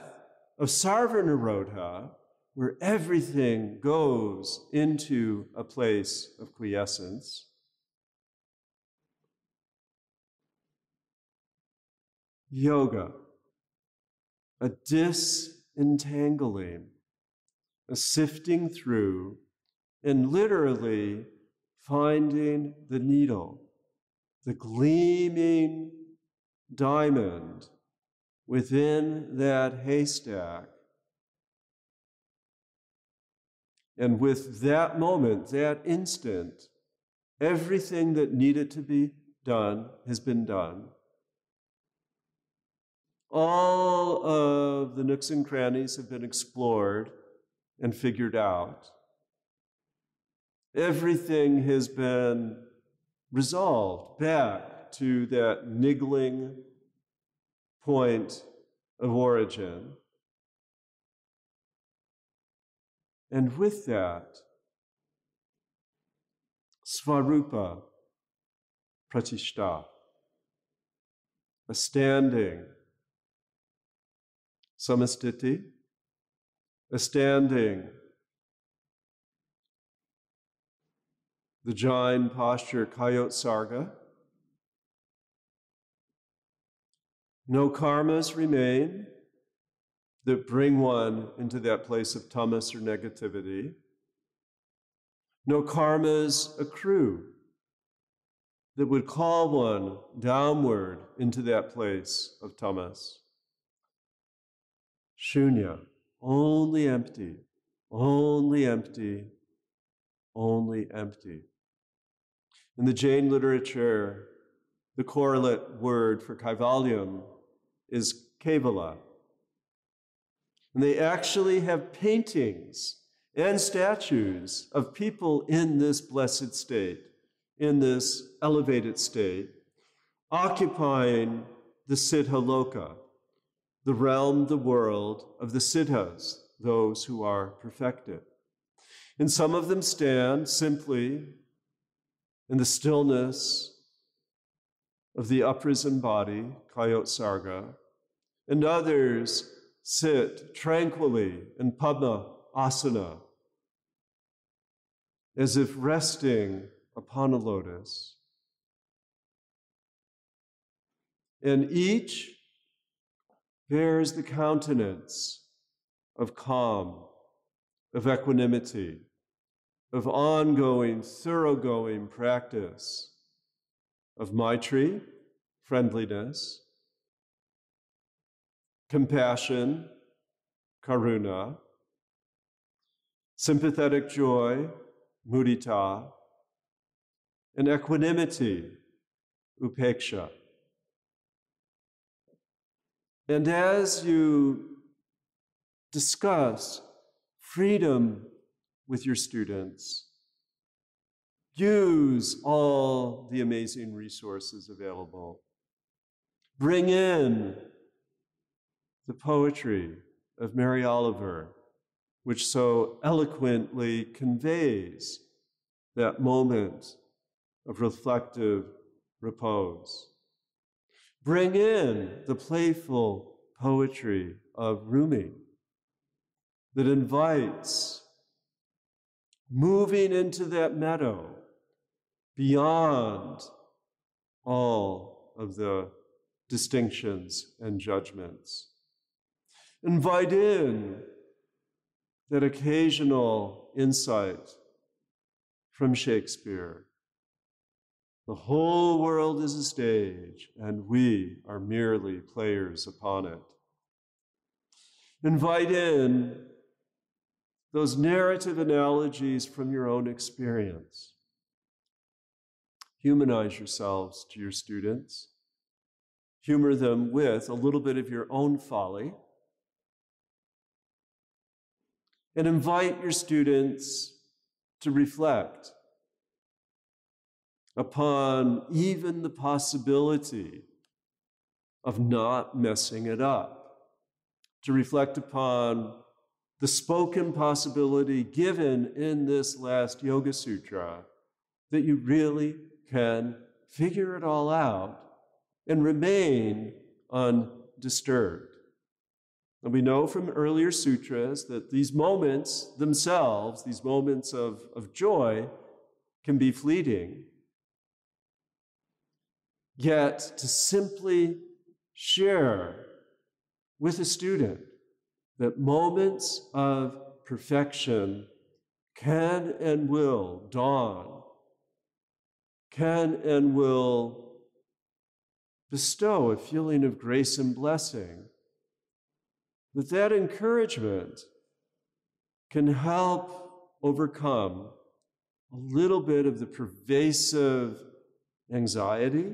of sarva nirodha, where everything goes into a place of quiescence. Yoga, a disentangling, a sifting through, and literally finding the needle, the gleaming diamond within that haystack. And with that moment, that instant, everything that needed to be done has been done. All of the nooks and crannies have been explored and figured out. Everything has been resolved back to that niggling point of origin. And with that, Svarupa Pratishta, a standing, Samasthiti, a standing, the Jain posture Kayotsarga, No karmas remain that bring one into that place of tamas or negativity. No karmas accrue that would call one downward into that place of tamas. Shunya, only empty, only empty, only empty. In the Jain literature, the correlate word for kaivalyam is Kevala. And they actually have paintings and statues of people in this blessed state, in this elevated state, occupying the Siddhaloka, the realm, the world of the Siddhas, those who are perfected. And some of them stand simply in the stillness of the uprisen body, Kayot Sarga, and others sit tranquilly in Padma Asana, as if resting upon a lotus. And each bears the countenance of calm, of equanimity, of ongoing, thoroughgoing practice of Maitri, friendliness, compassion, karuna, sympathetic joy, mudita, and equanimity, upeksha. And as you discuss freedom with your students, use all the amazing resources available. Bring in the poetry of Mary Oliver, which so eloquently conveys that moment of reflective repose. Bring in the playful poetry of Rumi that invites moving into that meadow beyond all of the distinctions and judgments. Invite in that occasional insight from Shakespeare. The whole world is a stage, and we are merely players upon it. Invite in those narrative analogies from your own experience. Humanize yourselves to your students. Humor them with a little bit of your own folly. And invite your students to reflect upon even the possibility of not messing it up, to reflect upon the spoken possibility given in this last Yoga Sutra that you really can figure it all out, and remain undisturbed. And we know from earlier sutras that these moments themselves, these moments of, of joy, can be fleeting. Yet to simply share with a student that moments of perfection can and will dawn, can and will bestow a feeling of grace and blessing, that that encouragement can help overcome a little bit of the pervasive anxiety,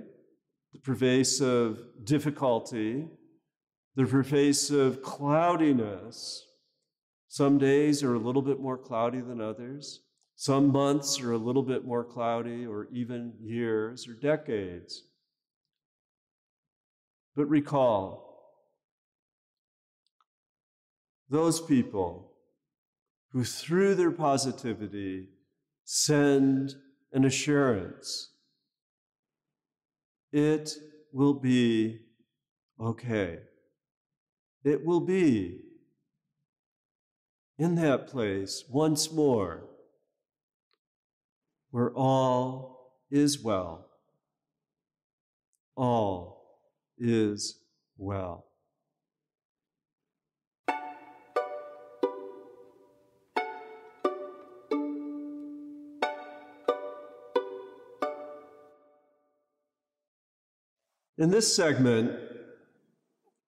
the pervasive difficulty, the pervasive cloudiness. Some days are a little bit more cloudy than others. Some months are a little bit more cloudy, or even years or decades. But recall, those people who, through their positivity, send an assurance it will be okay. It will be in that place once more where all is well. All is well. In this segment,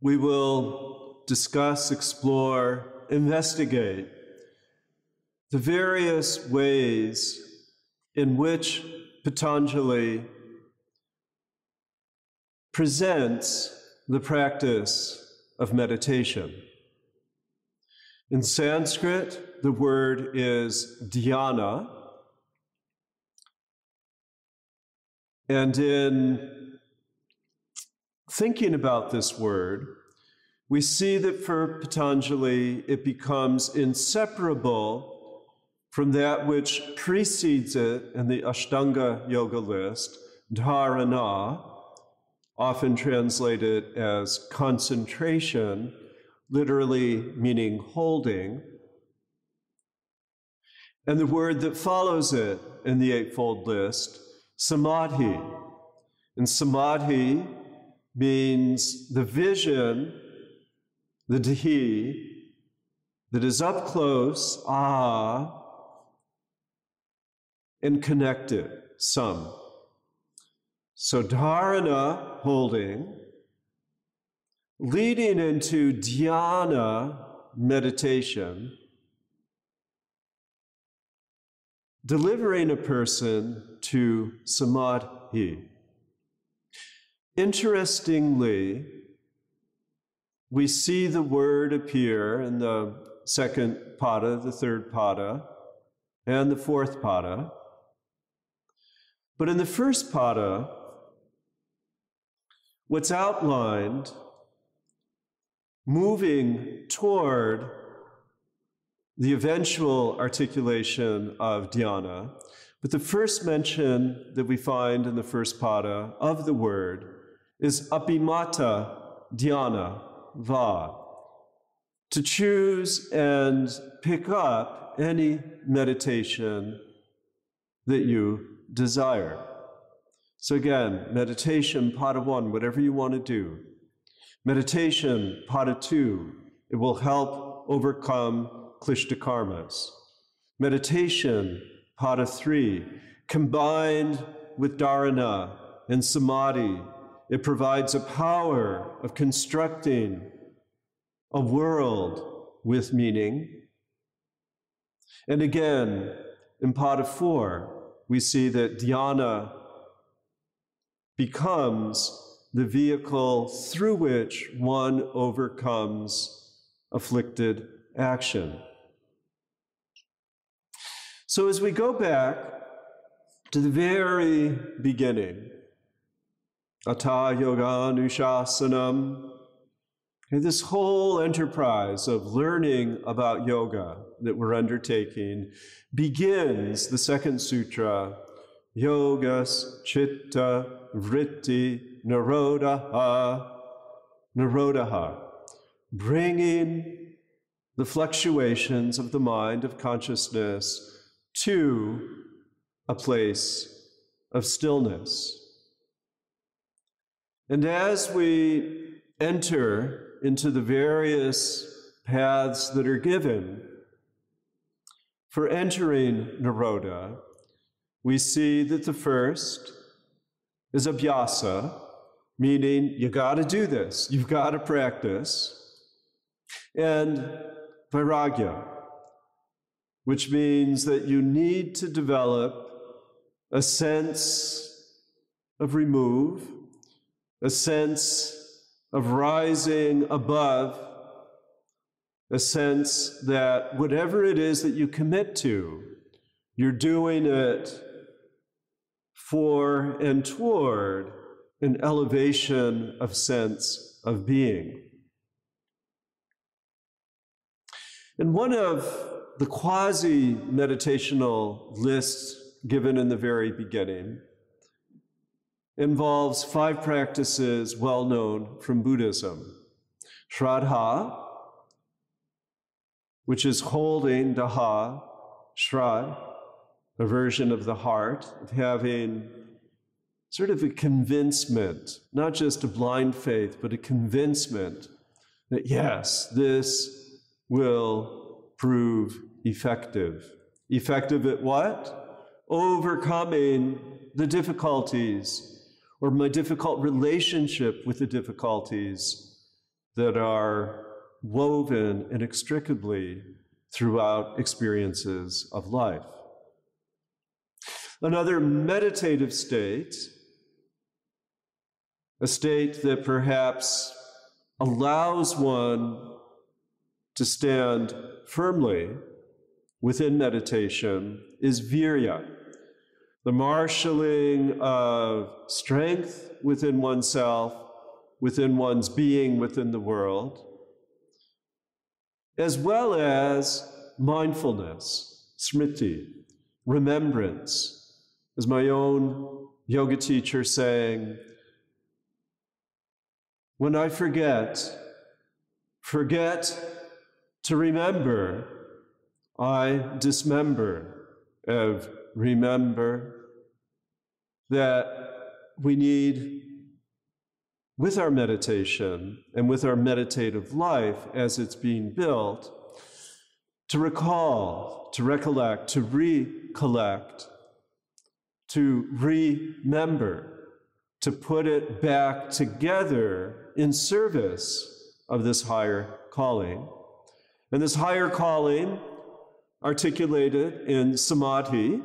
we will discuss, explore, investigate the various ways in which Patanjali presents the practice of meditation. In Sanskrit, the word is dhyana. And in thinking about this word, we see that for Patanjali, it becomes inseparable from that which precedes it in the Ashtanga Yoga list, dharana, often translated as concentration, literally meaning holding, and the word that follows it in the Eightfold List, samadhi. And samadhi means the vision, the dhi, that is up close, ah, and connected, some. So dharana, holding, leading into dhyana, meditation, delivering a person to samadhi. Interestingly, we see the word appear in the second pada, the third pada, and the fourth pada. But in the first pada, what's outlined, moving toward the eventual articulation of dhyana, but the first mention that we find in the first pada of the word is abhimata dhyana va, to choose and pick up any meditation that you desire. So again, meditation, pada one, whatever you want to do. Meditation, pada two, it will help overcome klishta karmas. Meditation, pada three, combined with dharana and samadhi it provides a power of constructing a world with meaning. And again, in Pada 4, we see that dhyana becomes the vehicle through which one overcomes afflicted action. So, as we go back to the very beginning, Ata Yoga Anushasanam. And this whole enterprise of learning about yoga that we're undertaking begins the second sutra yogas, chitta, vritti, nirodhaha, nirodhaha, bringing the fluctuations of the mind of consciousness to a place of stillness. And as we enter into the various paths that are given for entering Nirodha, we see that the first is abhyasa, meaning you got to do this, you've got to practice, and vairagya, which means that you need to develop a sense of remove, a sense of rising above, a sense that whatever it is that you commit to, you're doing it for and toward an elevation of sense of being. And one of the quasi meditational lists given in the very beginning involves five practices well known from Buddhism Shraddha, which is holding Daha, Shrad, a version of the heart, of having sort of a convincement, not just a blind faith, but a convincement that yes, this will prove effective. Effective at what? Overcoming the difficulties or my difficult relationship with the difficulties that are woven inextricably throughout experiences of life. Another meditative state, a state that perhaps allows one to stand firmly within meditation, is virya the marshaling of strength within oneself, within one's being within the world, as well as mindfulness, smriti, remembrance. As my own yoga teacher saying, when I forget, forget to remember, I dismember of remember that we need, with our meditation and with our meditative life as it's being built, to recall, to recollect, to recollect, to remember, to put it back together in service of this higher calling. And this higher calling, articulated in samadhi,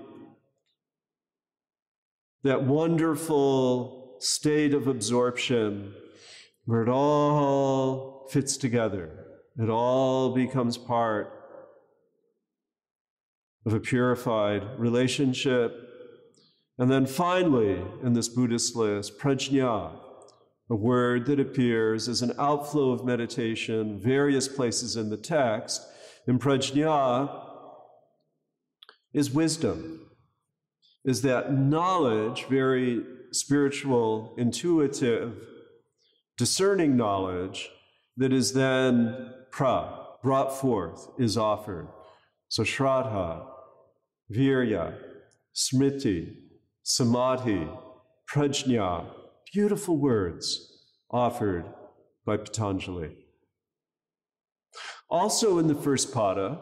that wonderful state of absorption where it all fits together, it all becomes part of a purified relationship. And then finally, in this Buddhist list, prajna, a word that appears as an outflow of meditation, various places in the text. In prajna is wisdom is that knowledge, very spiritual, intuitive, discerning knowledge, that is then pra, brought forth, is offered. So shraddha, virya, smriti, samadhi, prajna, beautiful words offered by Patanjali. Also in the first pada,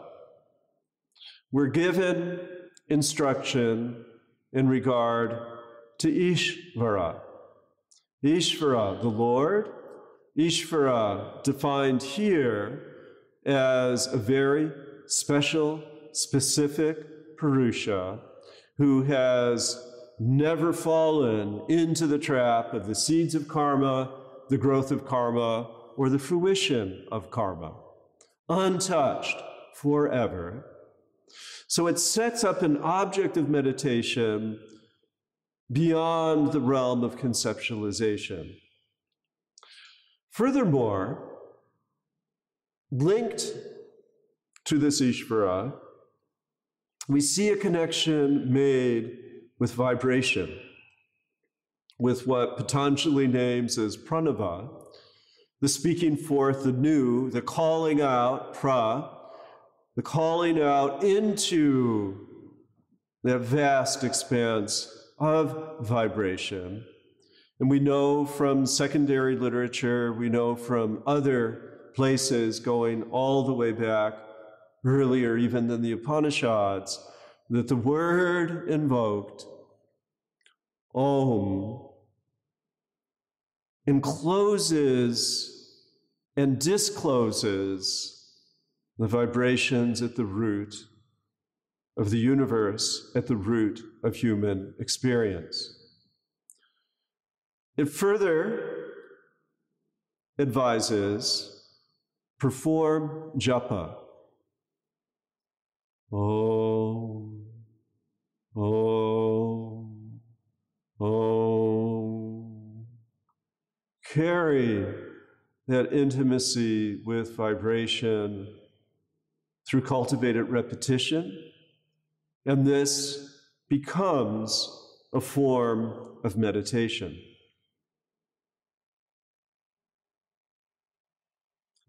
we're given instruction in regard to Ishvara. Ishvara, the Lord, Ishvara, defined here as a very special, specific Purusha who has never fallen into the trap of the seeds of karma, the growth of karma, or the fruition of karma. Untouched forever so it sets up an object of meditation beyond the realm of conceptualization. Furthermore, linked to this Ishvara, we see a connection made with vibration, with what Patanjali names as pranava, the speaking forth, the new, the calling out, pra, the calling out into that vast expanse of vibration. And we know from secondary literature, we know from other places going all the way back earlier, even than the Upanishads, that the word invoked, Om, encloses and discloses the vibrations at the root of the universe, at the root of human experience. It further advises perform japa. Om, Om, Om. Carry that intimacy with vibration through cultivated repetition, and this becomes a form of meditation.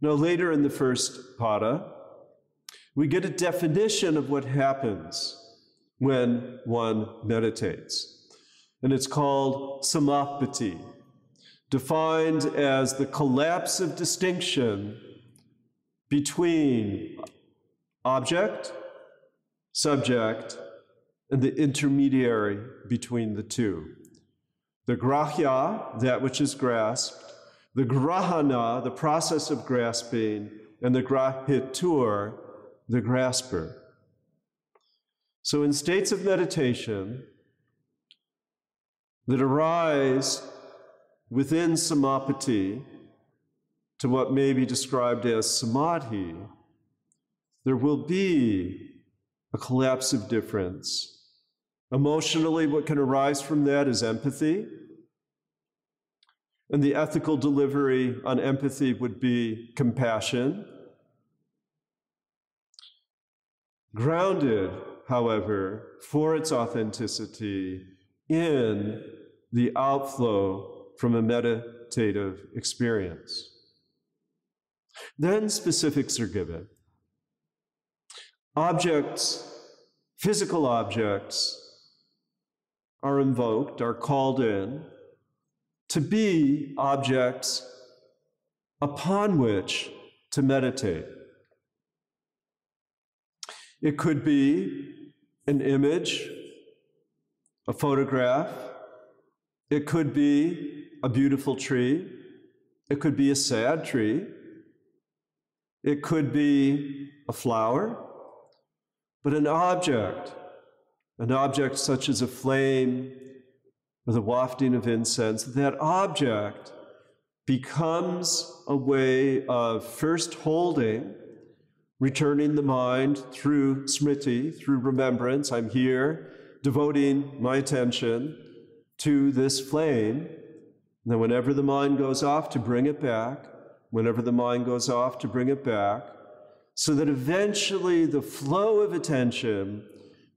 Now, later in the first pada, we get a definition of what happens when one meditates. And it's called samapatti, defined as the collapse of distinction between object, subject, and the intermediary between the two. The grahya, that which is grasped, the grahana, the process of grasping, and the grahitur, the grasper. So, in states of meditation that arise within samapatti to what may be described as samadhi, there will be a collapse of difference. Emotionally, what can arise from that is empathy. And the ethical delivery on empathy would be compassion. Grounded, however, for its authenticity in the outflow from a meditative experience. Then specifics are given. Objects, physical objects, are invoked, are called in to be objects upon which to meditate. It could be an image, a photograph, it could be a beautiful tree, it could be a sad tree, it could be a flower, but an object, an object such as a flame or the wafting of incense, that object becomes a way of first holding, returning the mind through smriti, through remembrance. I'm here, devoting my attention to this flame. And then, whenever the mind goes off, to bring it back, whenever the mind goes off, to bring it back, so that eventually the flow of attention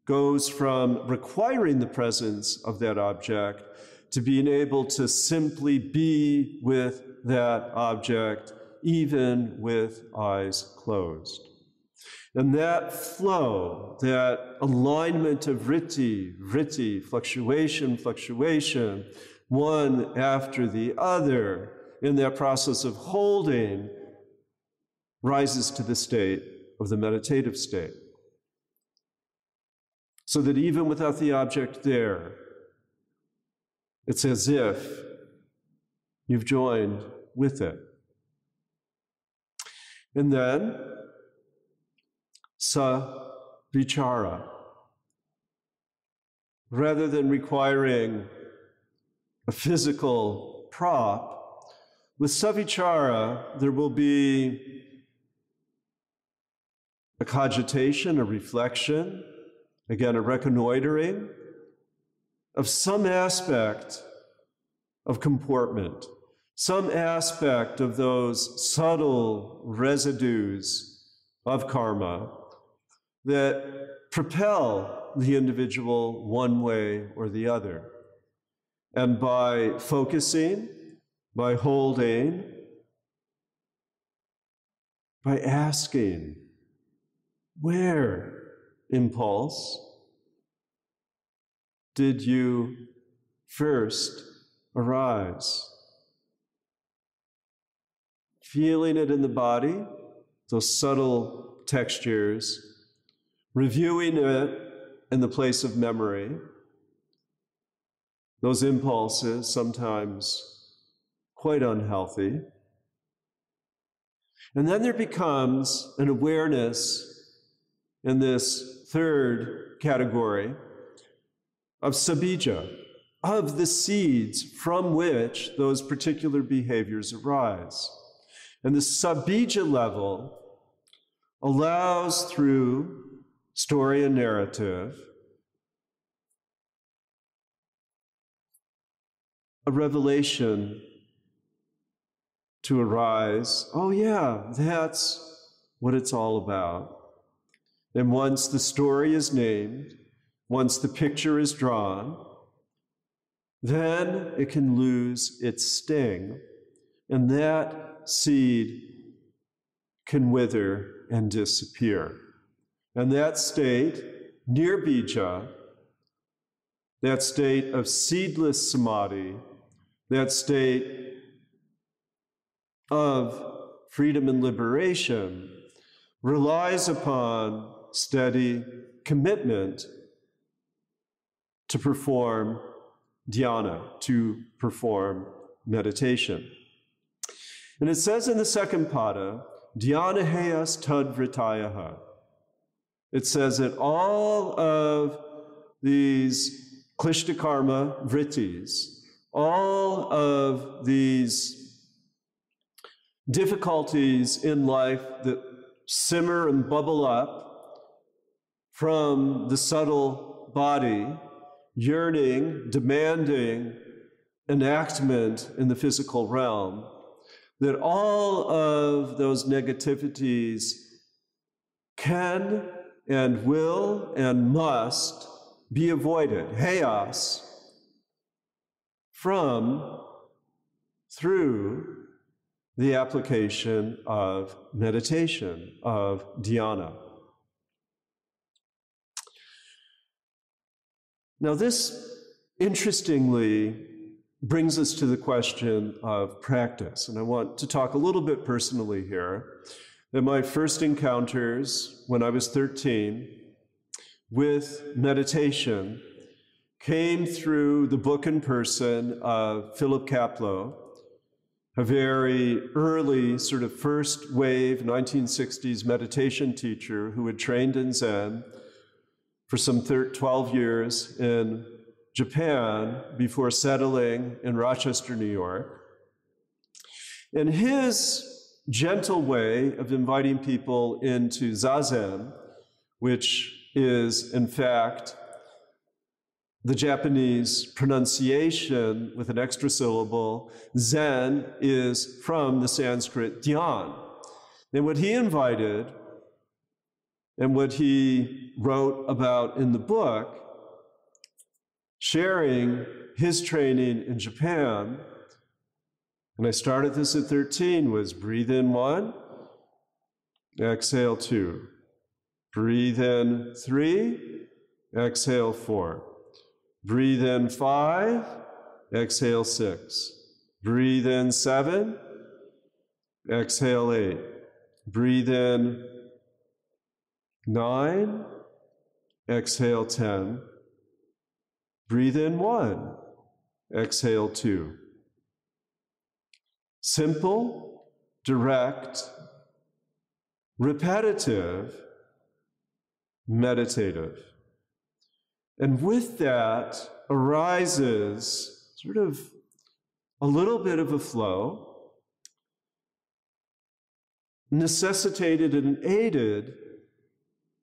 goes from requiring the presence of that object to being able to simply be with that object, even with eyes closed. And that flow, that alignment of vritti, vritti, fluctuation, fluctuation, one after the other, in that process of holding, rises to the state of the meditative state so that even without the object there, it's as if you've joined with it. And then, sa vichara. Rather than requiring a physical prop, with savichara, there will be a cogitation, a reflection, Again, a reconnoitering of some aspect of comportment, some aspect of those subtle residues of karma that propel the individual one way or the other. And by focusing, by holding, by asking, where, impulse, did you first arise? Feeling it in the body, those subtle textures, reviewing it in the place of memory, those impulses, sometimes quite unhealthy. And then there becomes an awareness in this third category of sabija, of the seeds from which those particular behaviors arise. And the sabija level allows through story and narrative a revelation to arise. Oh, yeah, that's what it's all about. And once the story is named, once the picture is drawn, then it can lose its sting, and that seed can wither and disappear. And that state, nirbija, that state of seedless samadhi, that state of freedom and liberation, relies upon steady commitment to perform dhyana, to perform meditation. And it says in the second pada, dhyana heyas tad vritayaha. It says that all of these klishtakarma vrittis, all of these difficulties in life that simmer and bubble up from the subtle body, yearning, demanding enactment in the physical realm, that all of those negativities can and will and must be avoided, chaos, from, through the application of meditation, of dhyana. Now, this interestingly brings us to the question of practice. And I want to talk a little bit personally here that my first encounters when I was 13 with meditation came through the book and person of Philip Kapleau, a very early, sort of first wave 1960s meditation teacher who had trained in Zen for some 12 years in Japan before settling in Rochester, New York. And his gentle way of inviting people into zazen, which is, in fact, the Japanese pronunciation with an extra syllable, Zen is from the Sanskrit dhyan. And what he invited and what he wrote about in the book, sharing his training in Japan, and I started this at 13, was breathe in one, exhale two. Breathe in three, exhale four. Breathe in five, exhale six. Breathe in seven, exhale eight. Breathe in nine, exhale 10. Breathe in one, exhale two. Simple, direct, repetitive, meditative. And with that arises sort of a little bit of a flow, necessitated and aided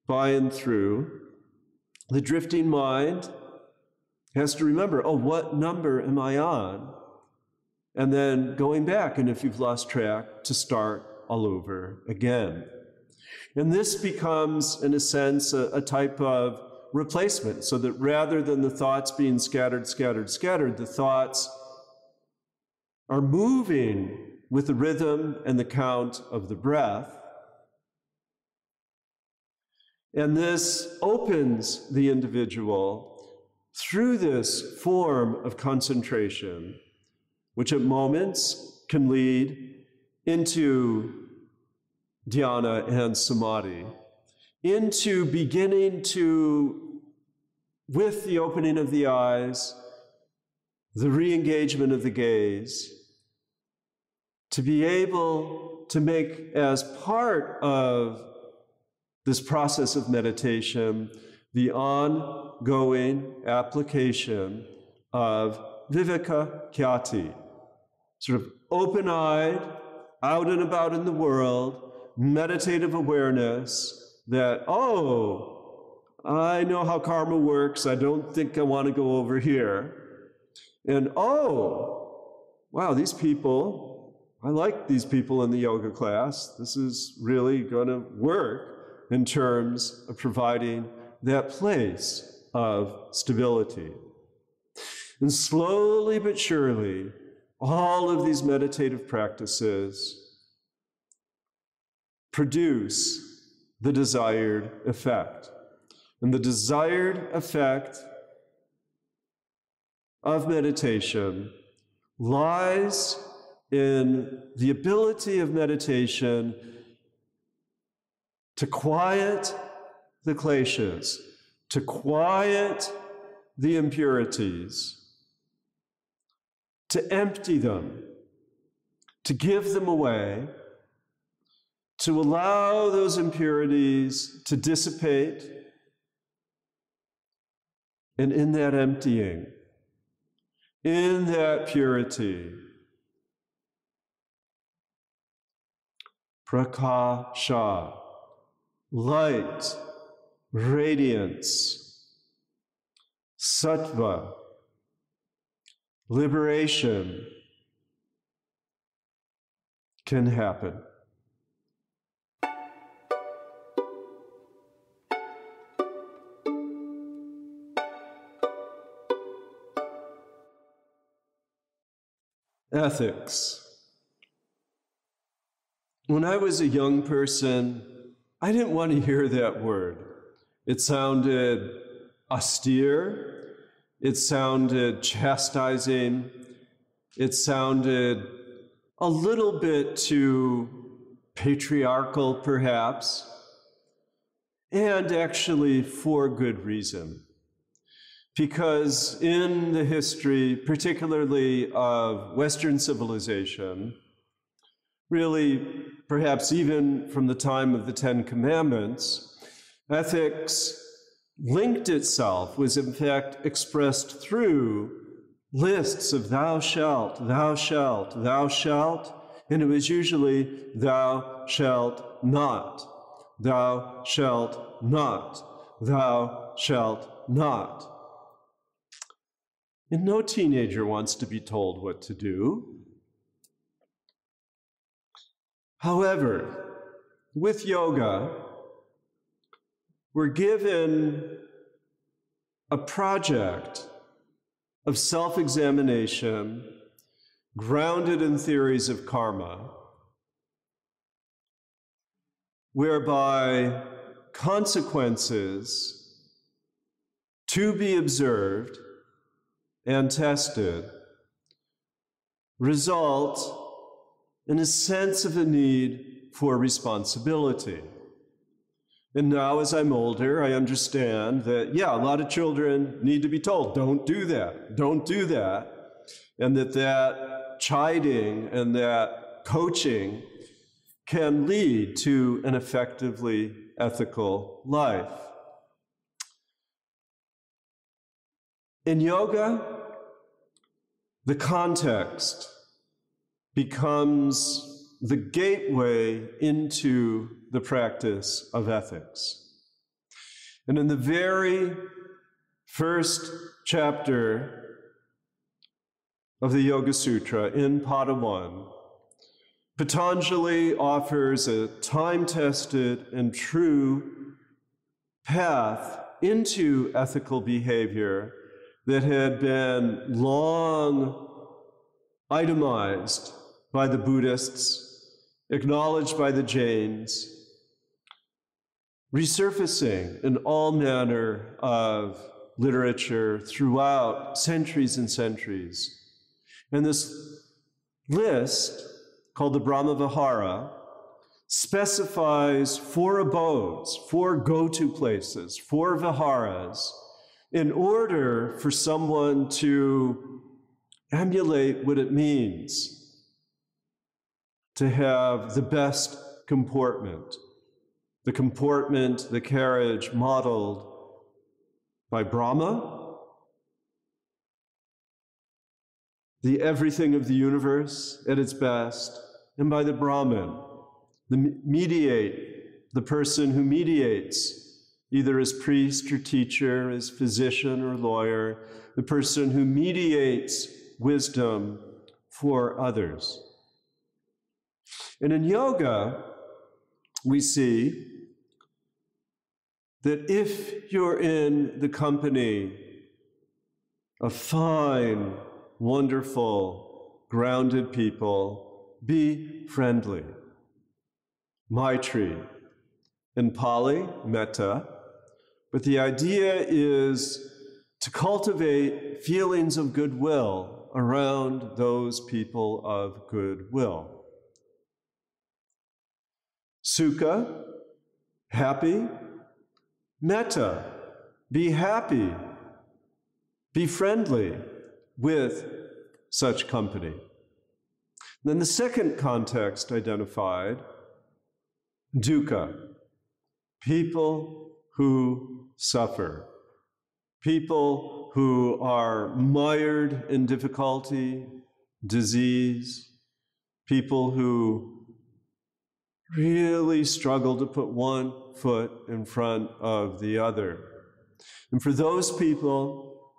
by and through the drifting mind has to remember, oh, what number am I on? and then going back, and if you've lost track, to start all over again. And this becomes, in a sense, a, a type of replacement, so that rather than the thoughts being scattered, scattered, scattered, the thoughts are moving with the rhythm and the count of the breath. And this opens the individual through this form of concentration, which at moments can lead into dhyana and samadhi, into beginning to, with the opening of the eyes, the re engagement of the gaze, to be able to make as part of this process of meditation the ongoing application of vivekakhyati, sort of open eyed, out and about in the world, meditative awareness that, oh, I know how karma works. I don't think I want to go over here. And oh, wow, these people I like these people in the yoga class. This is really going to work in terms of providing that place of stability. And slowly but surely, all of these meditative practices produce the desired effect. And the desired effect of meditation lies in the ability of meditation to quiet the kleshas, to quiet the impurities, to empty them, to give them away, to allow those impurities to dissipate. And in that emptying, in that purity, prakasha, light, radiance, sattva, liberation can happen. Ethics. When I was a young person, I didn't want to hear that word. It sounded austere, it sounded chastising, it sounded a little bit too patriarchal, perhaps, and actually for good reason. Because in the history, particularly of Western civilization, really, perhaps even from the time of the Ten Commandments, ethics linked itself, was in fact expressed through lists of thou shalt, thou shalt, thou shalt, and it was usually thou shalt not, thou shalt not, thou shalt not. And no teenager wants to be told what to do. However, with yoga, we're given a project of self examination grounded in theories of karma, whereby consequences to be observed and tested result and a sense of a need for responsibility. And now, as I'm older, I understand that, yeah, a lot of children need to be told, don't do that, don't do that. And that that chiding and that coaching can lead to an effectively ethical life. In yoga, the context becomes the gateway into the practice of ethics. And in the very first chapter of the Yoga Sutra, in Pada 1, Patanjali offers a time tested and true path into ethical behavior that had been long itemized by the Buddhists, acknowledged by the Jains, resurfacing in all manner of literature throughout centuries and centuries. And this list, called the Brahma Vihara, specifies four abodes, four go to places, four viharas, in order for someone to emulate what it means to have the best comportment, the comportment, the carriage modeled by Brahma, the everything of the universe at its best, and by the Brahman, the mediate, the person who mediates, either as priest or teacher, as physician or lawyer, the person who mediates wisdom for others. And in yoga, we see that if you're in the company of fine, wonderful, grounded people, be friendly. Maitri. In Pali, metta. But the idea is to cultivate feelings of goodwill around those people of goodwill. Sukha, happy. Metta, be happy. Be friendly with such company. Then the second context identified dukkha, people who suffer, people who are mired in difficulty, disease, people who really struggle to put one foot in front of the other. And for those people,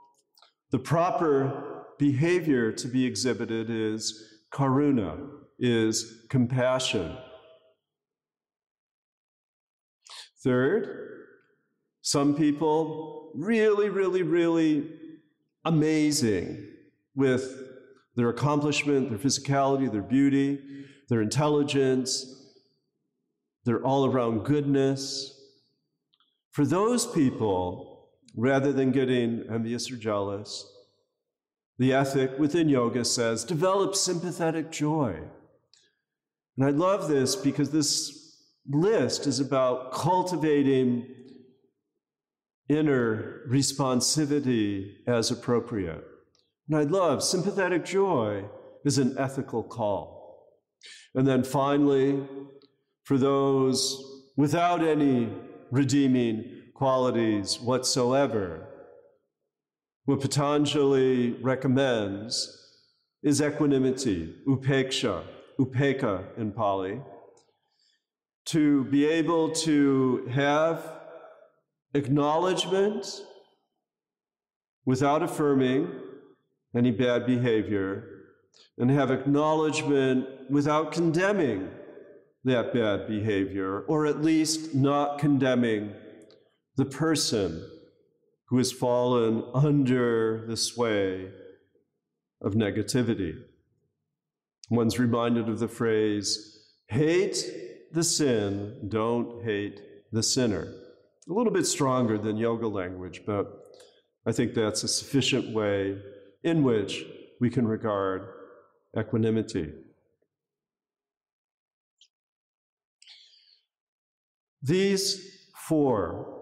the proper behavior to be exhibited is karuna, is compassion. Third, some people really, really, really amazing with their accomplishment, their physicality, their beauty, their intelligence, their all around goodness. For those people, rather than getting envious or jealous, the ethic within yoga says develop sympathetic joy. And I love this because this list is about cultivating inner responsivity as appropriate. And I love sympathetic joy is an ethical call. And then finally, for those without any redeeming qualities whatsoever, what Patanjali recommends is equanimity, upeksha, upeka in Pali, to be able to have acknowledgement without affirming any bad behavior, and have acknowledgement without condemning that bad behavior, or at least not condemning the person who has fallen under the sway of negativity. One's reminded of the phrase, hate the sin, don't hate the sinner. A little bit stronger than yoga language, but I think that's a sufficient way in which we can regard equanimity. These four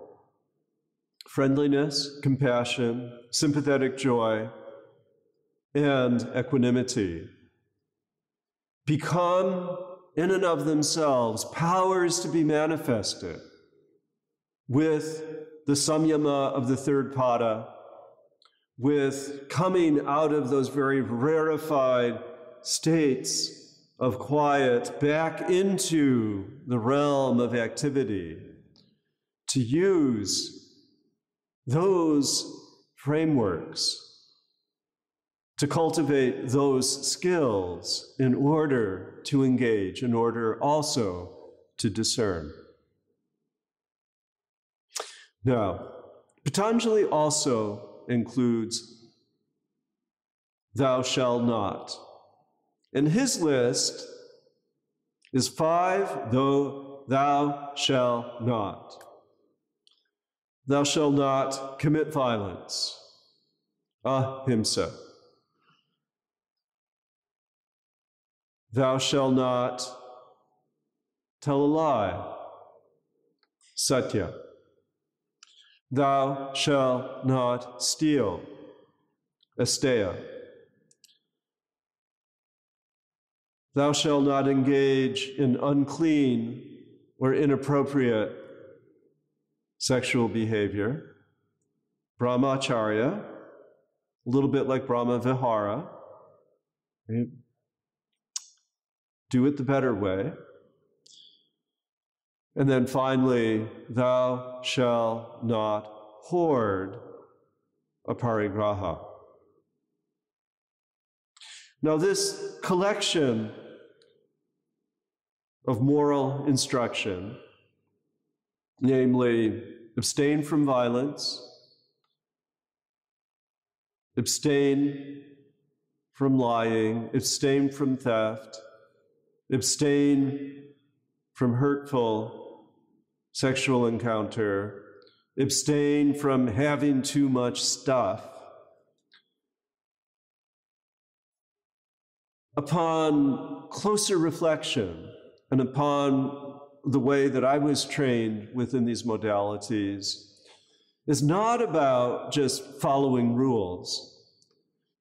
friendliness, compassion, sympathetic joy, and equanimity become, in and of themselves, powers to be manifested with the samyama of the third pada, with coming out of those very rarefied states of quiet back into the realm of activity, to use those frameworks, to cultivate those skills in order to engage, in order also to discern. Now, Patanjali also includes thou shalt not. And his list is five, though thou shalt not. Thou shalt not commit violence, ah, ahimsa. Thou shalt not tell a lie, satya. Thou shalt not steal, asteya. Thou shalt not engage in unclean or inappropriate sexual behavior. Brahmacharya, a little bit like Brahma Vihara. Right? Do it the better way. And then finally, thou shalt not hoard a aparigraha. Now, this collection of moral instruction, namely abstain from violence, abstain from lying, abstain from theft, abstain from hurtful sexual encounter, abstain from having too much stuff. Upon closer reflection, and upon the way that I was trained within these modalities is not about just following rules,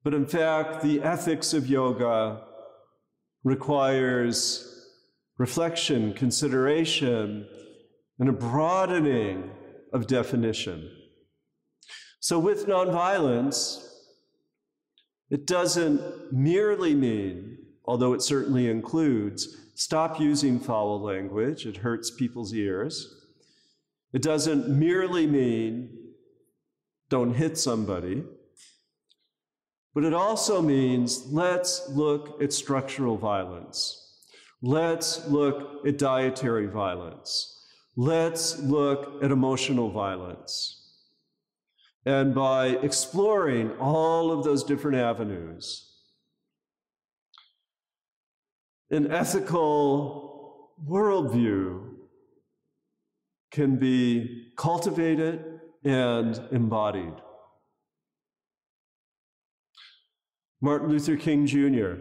but in fact, the ethics of yoga requires reflection, consideration, and a broadening of definition. So, with nonviolence, it doesn't merely mean, although it certainly includes, Stop using foul language, it hurts people's ears. It doesn't merely mean don't hit somebody, but it also means let's look at structural violence. Let's look at dietary violence. Let's look at emotional violence. And by exploring all of those different avenues, an ethical worldview can be cultivated and embodied. Martin Luther King Jr.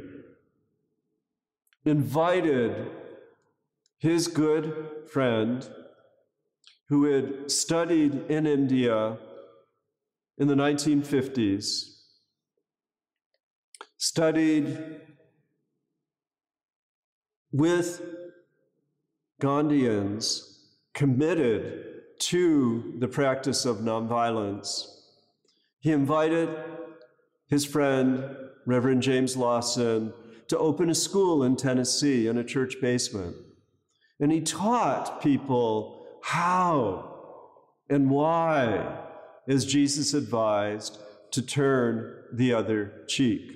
invited his good friend who had studied in India in the 1950s, studied with Gandhians committed to the practice of nonviolence, he invited his friend, Reverend James Lawson, to open a school in Tennessee in a church basement. And he taught people how and why, as Jesus advised, to turn the other cheek.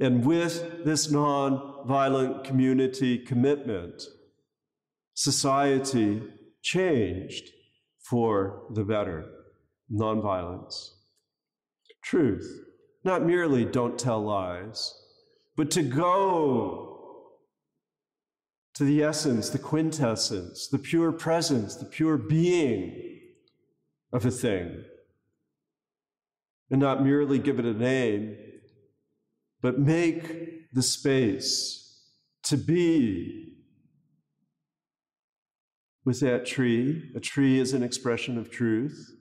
And with this non-violent community commitment, society changed for the better. Nonviolence. Truth. Not merely don't tell lies, but to go to the essence, the quintessence, the pure presence, the pure being of a thing. And not merely give it a name, but make the space to be with that tree. A tree is an expression of truth.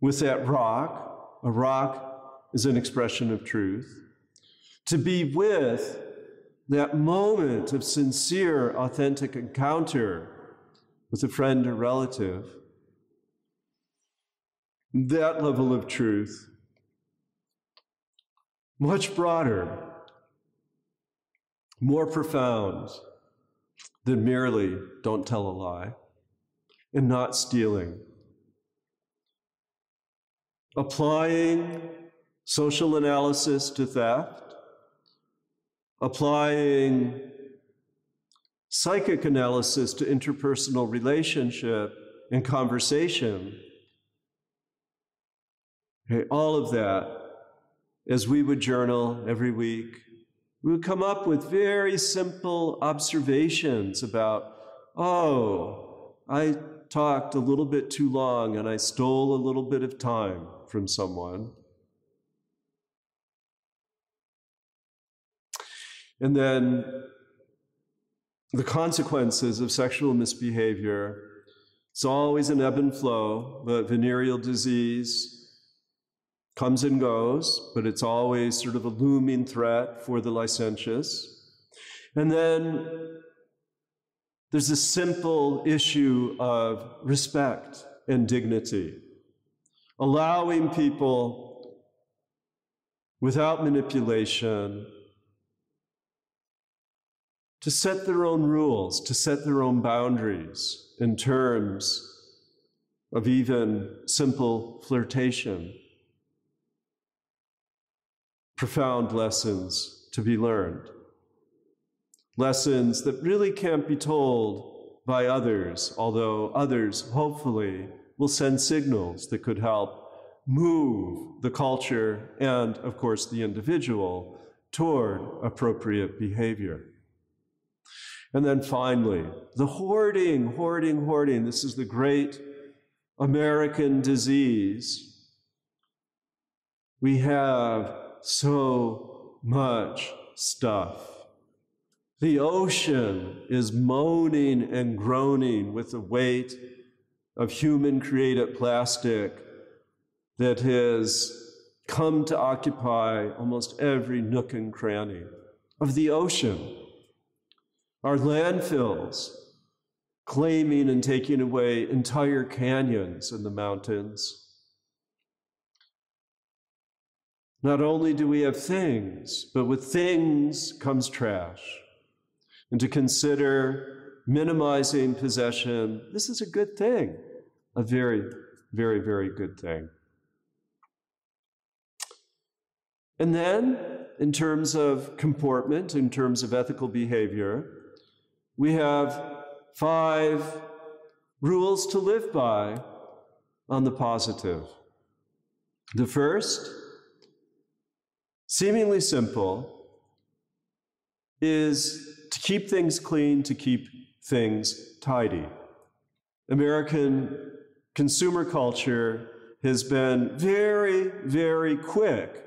With that rock, a rock is an expression of truth. To be with that moment of sincere, authentic encounter with a friend or relative, that level of truth much broader, more profound than merely don't tell a lie and not stealing. Applying social analysis to theft, applying psychic analysis to interpersonal relationship and conversation Okay, all of that, as we would journal every week, we would come up with very simple observations about, oh, I talked a little bit too long and I stole a little bit of time from someone. And then the consequences of sexual misbehavior. It's always an ebb and flow, but venereal disease comes and goes, but it's always sort of a looming threat for the licentious. And then there's a simple issue of respect and dignity, allowing people without manipulation to set their own rules, to set their own boundaries in terms of even simple flirtation. Profound lessons to be learned. Lessons that really can't be told by others, although others hopefully will send signals that could help move the culture and, of course, the individual toward appropriate behavior. And then finally, the hoarding, hoarding, hoarding. This is the great American disease. We have so much stuff. The ocean is moaning and groaning with the weight of human created plastic that has come to occupy almost every nook and cranny of the ocean our landfills, claiming and taking away entire canyons in the mountains. Not only do we have things, but with things comes trash. And to consider minimizing possession, this is a good thing, a very, very, very good thing. And then, in terms of comportment, in terms of ethical behavior, we have five rules to live by on the positive. The first, seemingly simple, is to keep things clean, to keep things tidy. American consumer culture has been very, very quick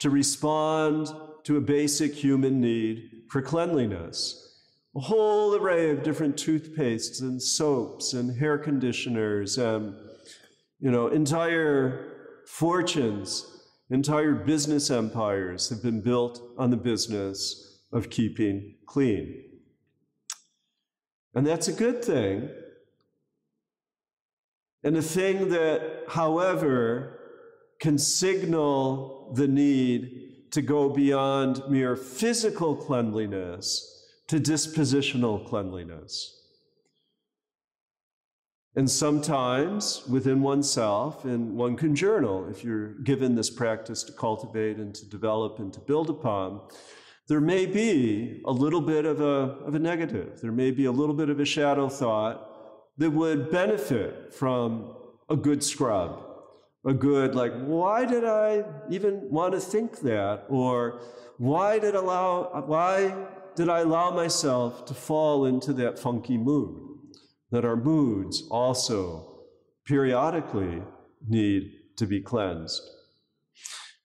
to respond to a basic human need for cleanliness a whole array of different toothpastes and soaps and hair conditioners and you know entire fortunes entire business empires have been built on the business of keeping clean and that's a good thing and a thing that however can signal the need to go beyond mere physical cleanliness to dispositional cleanliness. And sometimes within oneself, and one can journal if you're given this practice to cultivate and to develop and to build upon, there may be a little bit of a, of a negative. There may be a little bit of a shadow thought that would benefit from a good scrub, a good, like, why did I even want to think that? Or why did allow, why did I allow myself to fall into that funky mood? That our moods also periodically need to be cleansed.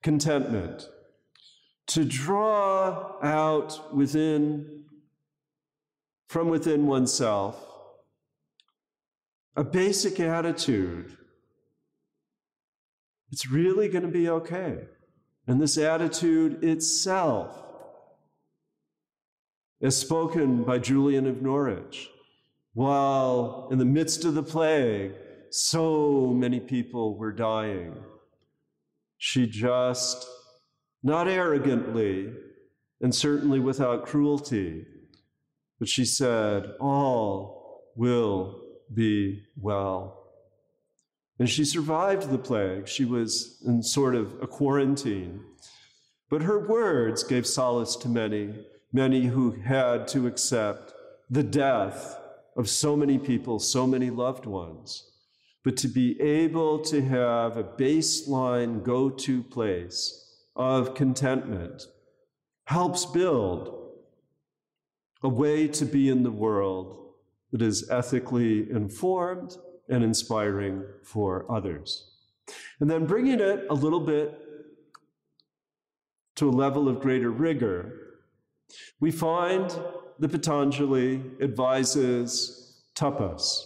Contentment. To draw out within, from within oneself, a basic attitude. It's really going to be okay. And this attitude itself as spoken by Julian of Norwich. While in the midst of the plague, so many people were dying. She just, not arrogantly, and certainly without cruelty, but she said, All will be well. And she survived the plague. She was in sort of a quarantine. But her words gave solace to many many who had to accept the death of so many people, so many loved ones. but to be able to have a baseline go to place of contentment helps build a way to be in the world that is ethically informed and inspiring for others. And then bringing it a little bit to a level of greater rigor, we find the Patanjali advises tapas,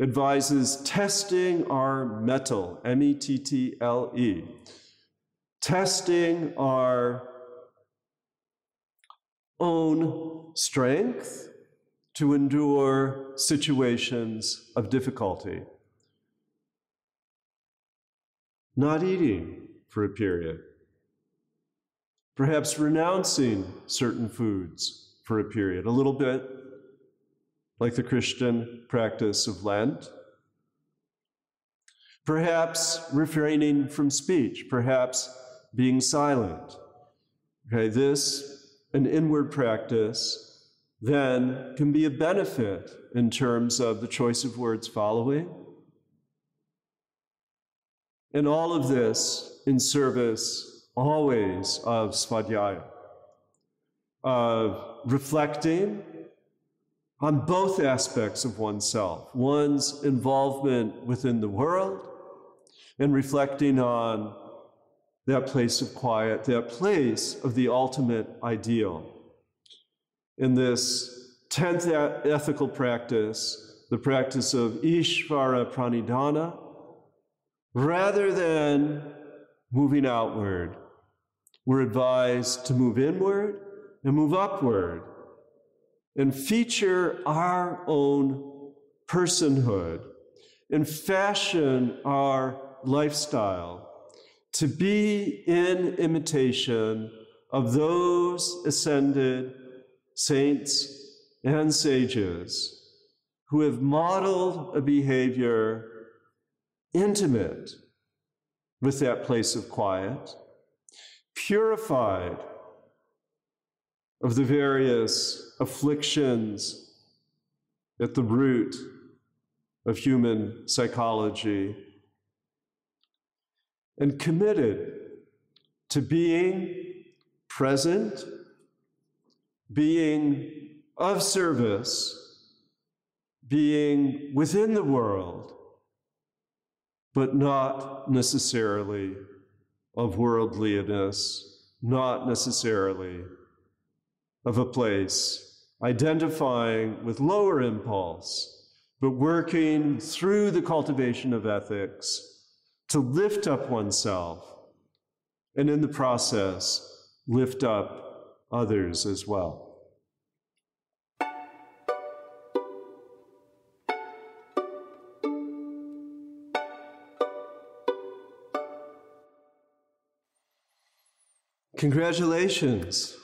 advises testing our mettle, M E T T L E, testing our own strength to endure situations of difficulty. Not eating for a period. Perhaps renouncing certain foods for a period, a little bit like the Christian practice of Lent. Perhaps refraining from speech, perhaps being silent. Okay, this, an inward practice, then can be a benefit in terms of the choice of words following. And all of this in service always of svadhyaya, of reflecting on both aspects of oneself one's involvement within the world and reflecting on that place of quiet, that place of the ultimate ideal. In this 10th ethical practice, the practice of Ishvara Pranidhana, rather than moving outward, we're advised to move inward and move upward and feature our own personhood and fashion our lifestyle to be in imitation of those ascended saints and sages who have modeled a behavior intimate with that place of quiet, purified of the various afflictions at the root of human psychology and committed to being present, being of service, being within the world, but not necessarily of worldliness, not necessarily of a place, identifying with lower impulse, but working through the cultivation of ethics to lift up oneself, and in the process, lift up others as well. Congratulations.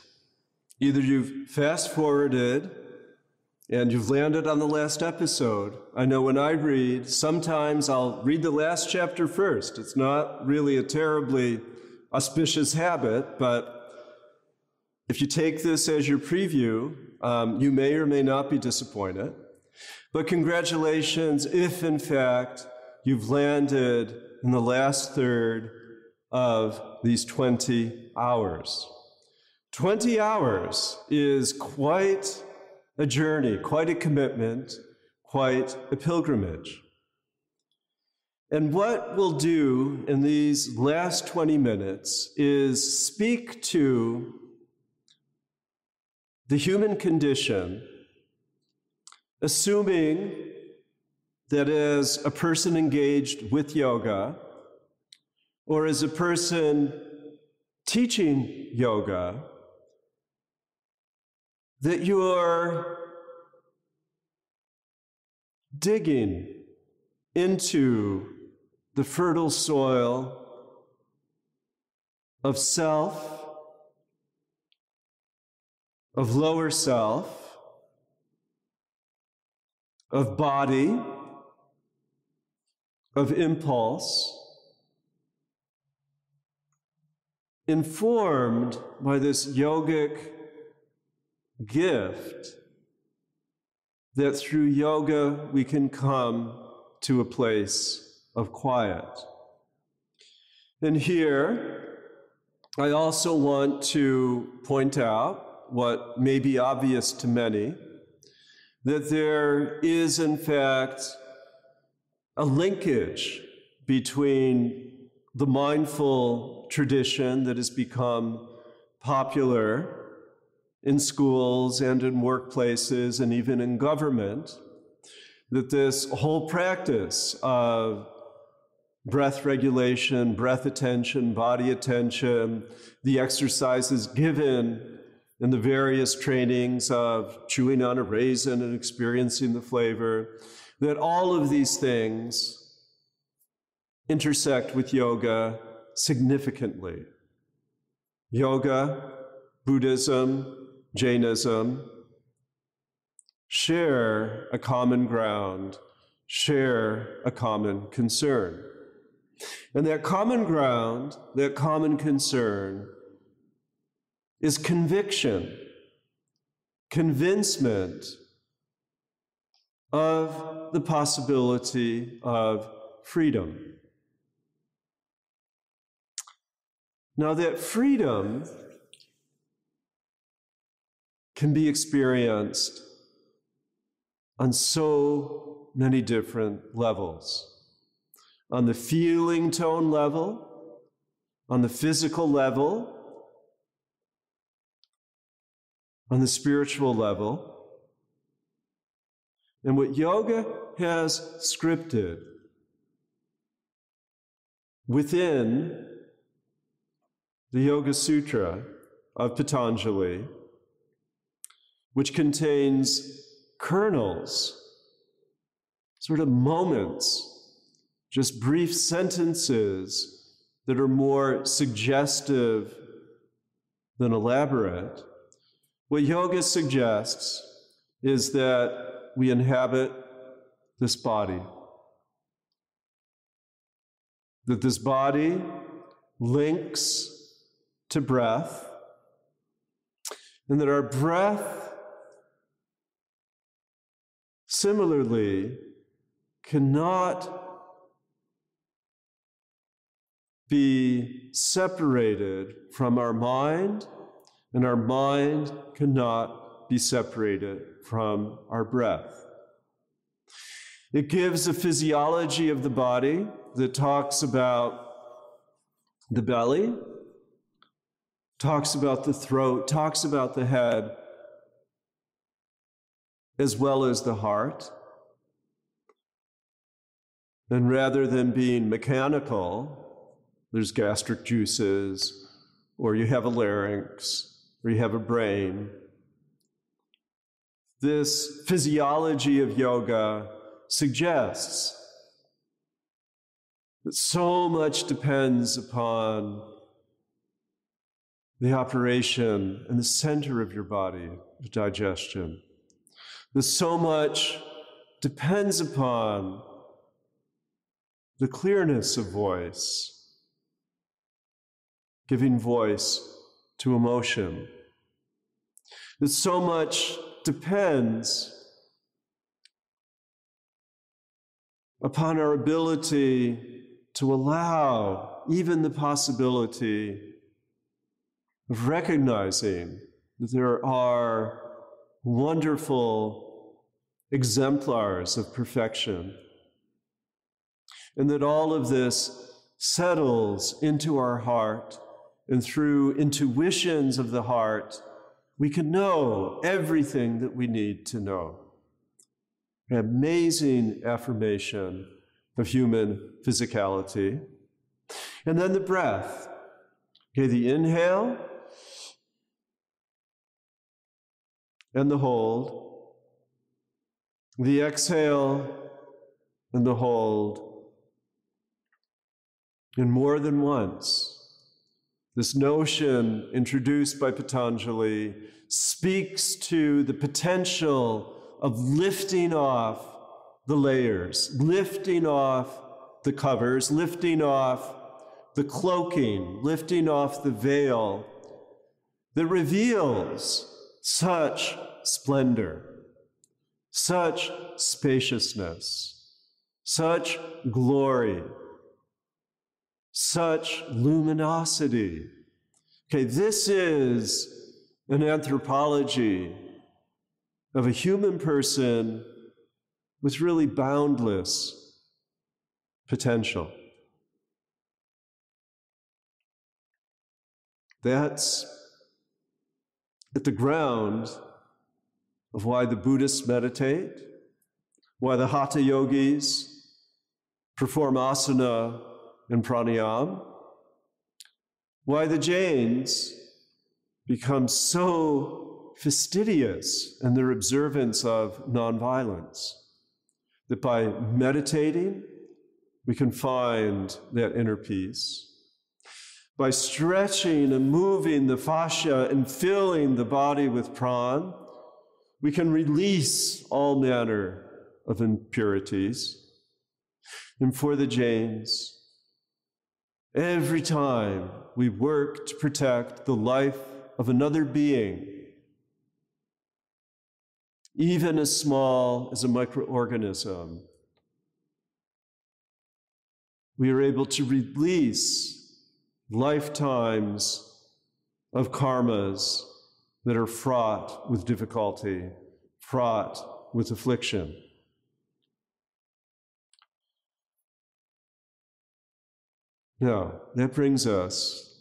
Either you've fast forwarded and you've landed on the last episode. I know when I read, sometimes I'll read the last chapter first. It's not really a terribly auspicious habit, but if you take this as your preview, um, you may or may not be disappointed. But congratulations if, in fact, you've landed in the last third of these 20 hours. 20 hours is quite a journey, quite a commitment, quite a pilgrimage. And what we'll do in these last 20 minutes is speak to the human condition, assuming that as a person engaged with yoga, or as a person teaching yoga, that you're digging into the fertile soil of self, of lower self, of body, of impulse, informed by this yogic gift that through yoga we can come to a place of quiet. And here, I also want to point out what may be obvious to many that there is, in fact, a linkage between the mindful tradition that has become popular in schools and in workplaces and even in government, that this whole practice of breath regulation, breath attention, body attention, the exercises given in the various trainings of chewing on a raisin and experiencing the flavor, that all of these things intersect with yoga significantly. Yoga, Buddhism, Jainism share a common ground, share a common concern. And that common ground, that common concern, is conviction, convincement of the possibility of freedom. Now, that freedom can be experienced on so many different levels on the feeling tone level, on the physical level, on the spiritual level. And what yoga has scripted within the Yoga Sutra of Patanjali, which contains kernels, sort of moments just brief sentences that are more suggestive than elaborate. What yoga suggests is that we inhabit this body, that this body links to breath, and that our breath similarly cannot be separated from our mind, and our mind cannot be separated from our breath. It gives a physiology of the body that talks about the belly, talks about the throat, talks about the head, as well as the heart. And rather than being mechanical, there's gastric juices, or you have a larynx, or you have a brain. This physiology of yoga suggests that so much depends upon the operation and the center of your body, the digestion. That so much depends upon the clearness of voice giving voice to emotion. That so much depends upon our ability to allow even the possibility of recognizing that there are wonderful exemplars of perfection, and that all of this settles into our heart and through intuitions of the heart, we can know everything that we need to know. An amazing affirmation of human physicality. And then the breath. Okay, the inhale and the hold, the exhale and the hold, and more than once this notion introduced by Patanjali speaks to the potential of lifting off the layers, lifting off the covers, lifting off the cloaking, lifting off the veil that reveals such splendor, such spaciousness, such glory, such luminosity. Okay, this is an anthropology of a human person with really boundless potential. That's at the ground of why the Buddhists meditate, why the Hatha yogis perform asana and pranayama, why the Jains become so fastidious in their observance of nonviolence. That by meditating, we can find that inner peace. By stretching and moving the fascia and filling the body with pran, we can release all manner of impurities. And for the Jains, every time we work to protect the life of another being, even as small as a microorganism, we are able to release lifetimes of karmas that are fraught with difficulty, fraught with affliction. Now, that brings us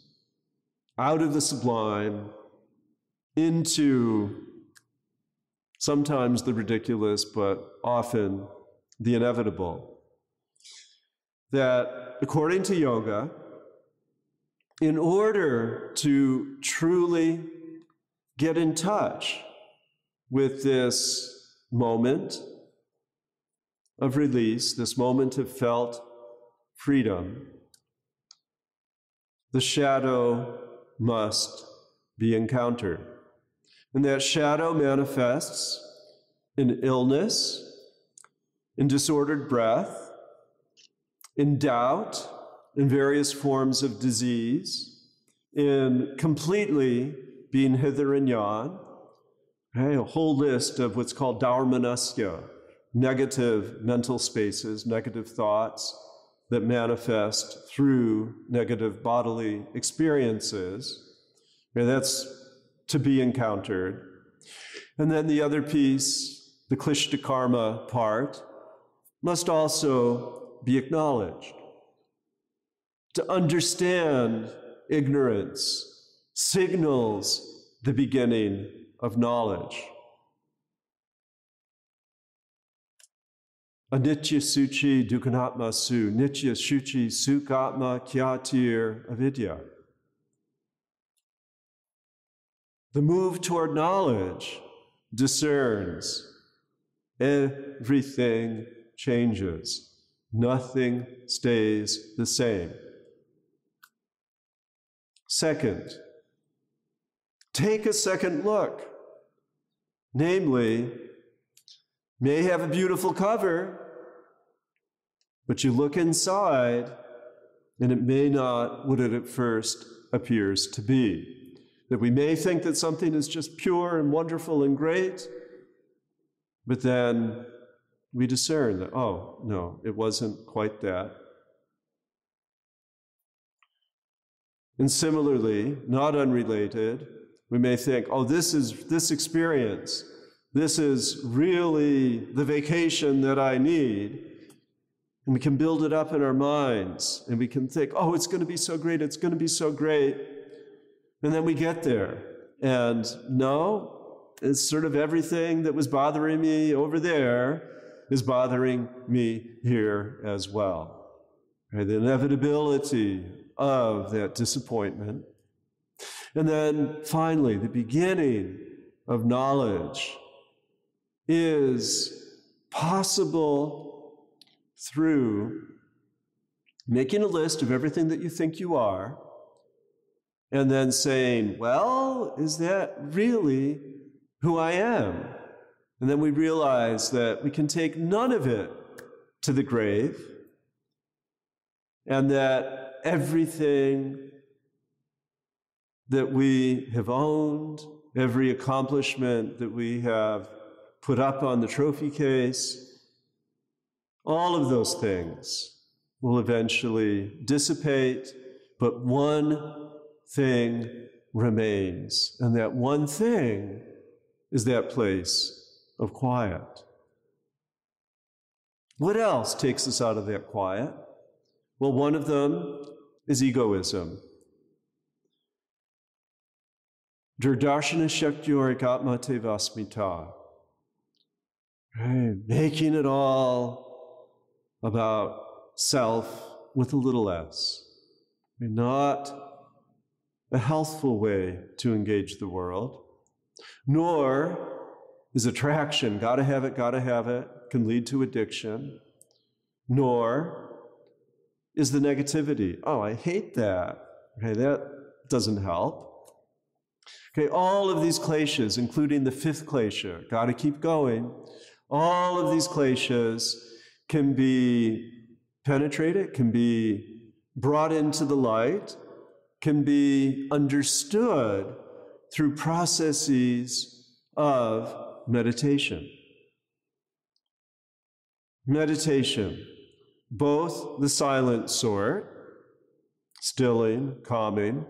out of the sublime into sometimes the ridiculous, but often the inevitable. That according to yoga, in order to truly get in touch with this moment of release, this moment of felt freedom, the shadow must be encountered. And that shadow manifests in illness, in disordered breath, in doubt, in various forms of disease, in completely being hither and yon. A whole list of what's called daurmanasya, negative mental spaces, negative thoughts that manifest through negative bodily experiences. Okay, that's to be encountered. And then the other piece, the klishta karma part, must also be acknowledged. To understand ignorance signals the beginning of knowledge. Anitya Suchi Dukhanatma Su, Nitya Shuchi Sukatma Kyatir Avidya. The move toward knowledge discerns. Everything changes. Nothing stays the same. Second, take a second look. Namely, may have a beautiful cover, but you look inside and it may not what it at first appears to be. That we may think that something is just pure and wonderful and great, but then we discern that, oh, no, it wasn't quite that. And similarly, not unrelated, we may think, oh, this is this experience. This is really the vacation that I need. And we can build it up in our minds and we can think, oh, it's going to be so great, it's going to be so great. And then we get there. And no, it's sort of everything that was bothering me over there is bothering me here as well. Right? The inevitability of that disappointment. And then finally, the beginning of knowledge is possible through making a list of everything that you think you are and then saying, well, is that really who I am? And then we realize that we can take none of it to the grave and that everything that we have owned, every accomplishment that we have put up on the trophy case, All of those things will eventually dissipate, but one thing remains. And that one thing is that place of quiet. What else takes us out of that quiet? Well, one of them is egoism. Durdarshana Shaktyorik Atma Vasmita. Making it all about self with a little s. Not a healthful way to engage the world, nor is attraction, gotta have it, gotta have it, can lead to addiction, nor is the negativity. Oh, I hate that. Okay, that doesn't help. Okay, all of these kleshas, including the fifth klesha, gotta keep going. All of these kleshas can be penetrated, can be brought into the light, can be understood through processes of meditation. Meditation, both the silent sort, stilling, calming,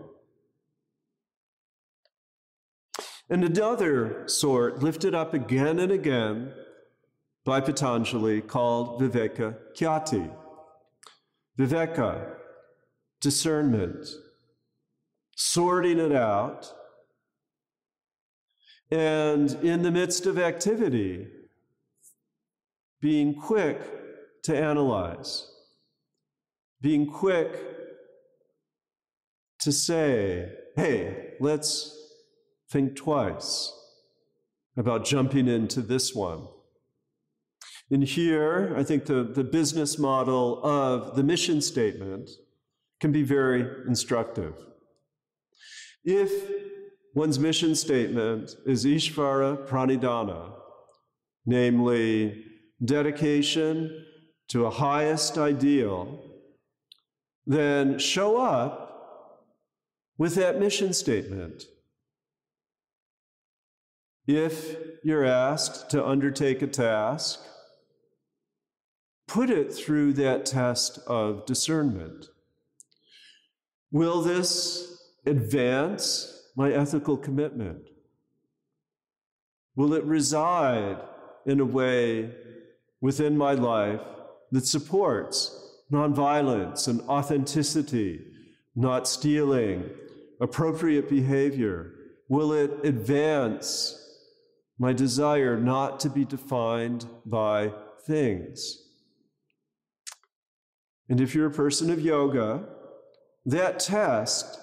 and another sort lifted up again and again by Patanjali called Viveka Kyati. Viveka, discernment, sorting it out, and in the midst of activity, being quick to analyze, being quick to say, hey, let's think twice about jumping into this one. And here, I think the, the business model of the mission statement can be very instructive. If one's mission statement is Ishvara Pranidhana, namely dedication to a highest ideal, then show up with that mission statement. If you're asked to undertake a task, put it through that test of discernment. Will this advance my ethical commitment? Will it reside in a way within my life that supports nonviolence and authenticity, not stealing, appropriate behavior? Will it advance my desire not to be defined by things? And if you're a person of yoga, that test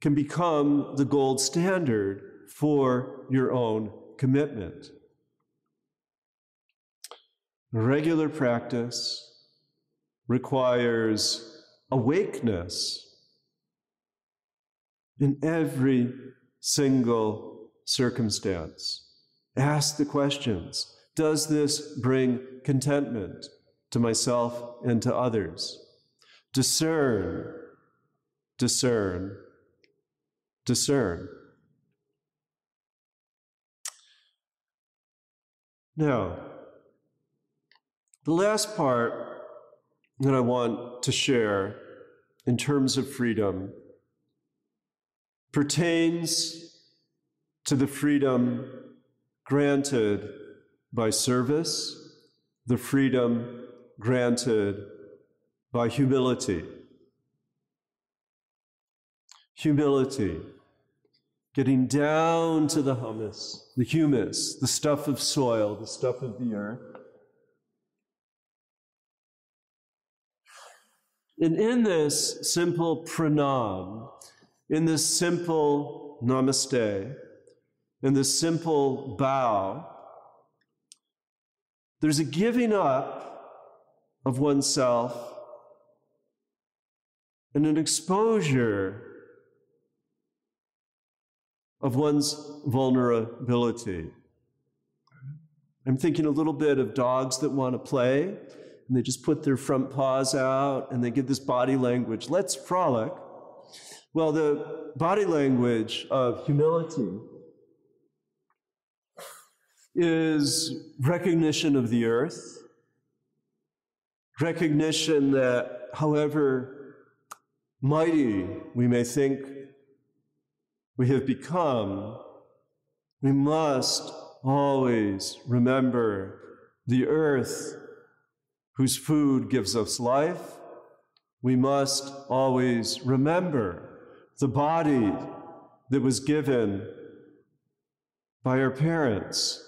can become the gold standard for your own commitment. Regular practice requires awakeness in every single circumstance. Ask the questions Does this bring contentment? to myself and to others. Discern, discern, discern. Now, the last part that I want to share in terms of freedom pertains to the freedom granted by service, the freedom granted by humility. Humility, getting down to the humus, the humus, the stuff of soil, the stuff of the earth. And in this simple pranam, in this simple namaste, in this simple bow, there's a giving up of oneself and an exposure of one's vulnerability. I'm thinking a little bit of dogs that want to play, and they just put their front paws out and they give this body language let's frolic. Well, the body language of humility is recognition of the earth recognition that however mighty we may think we have become, we must always remember the earth whose food gives us life. We must always remember the body that was given by our parents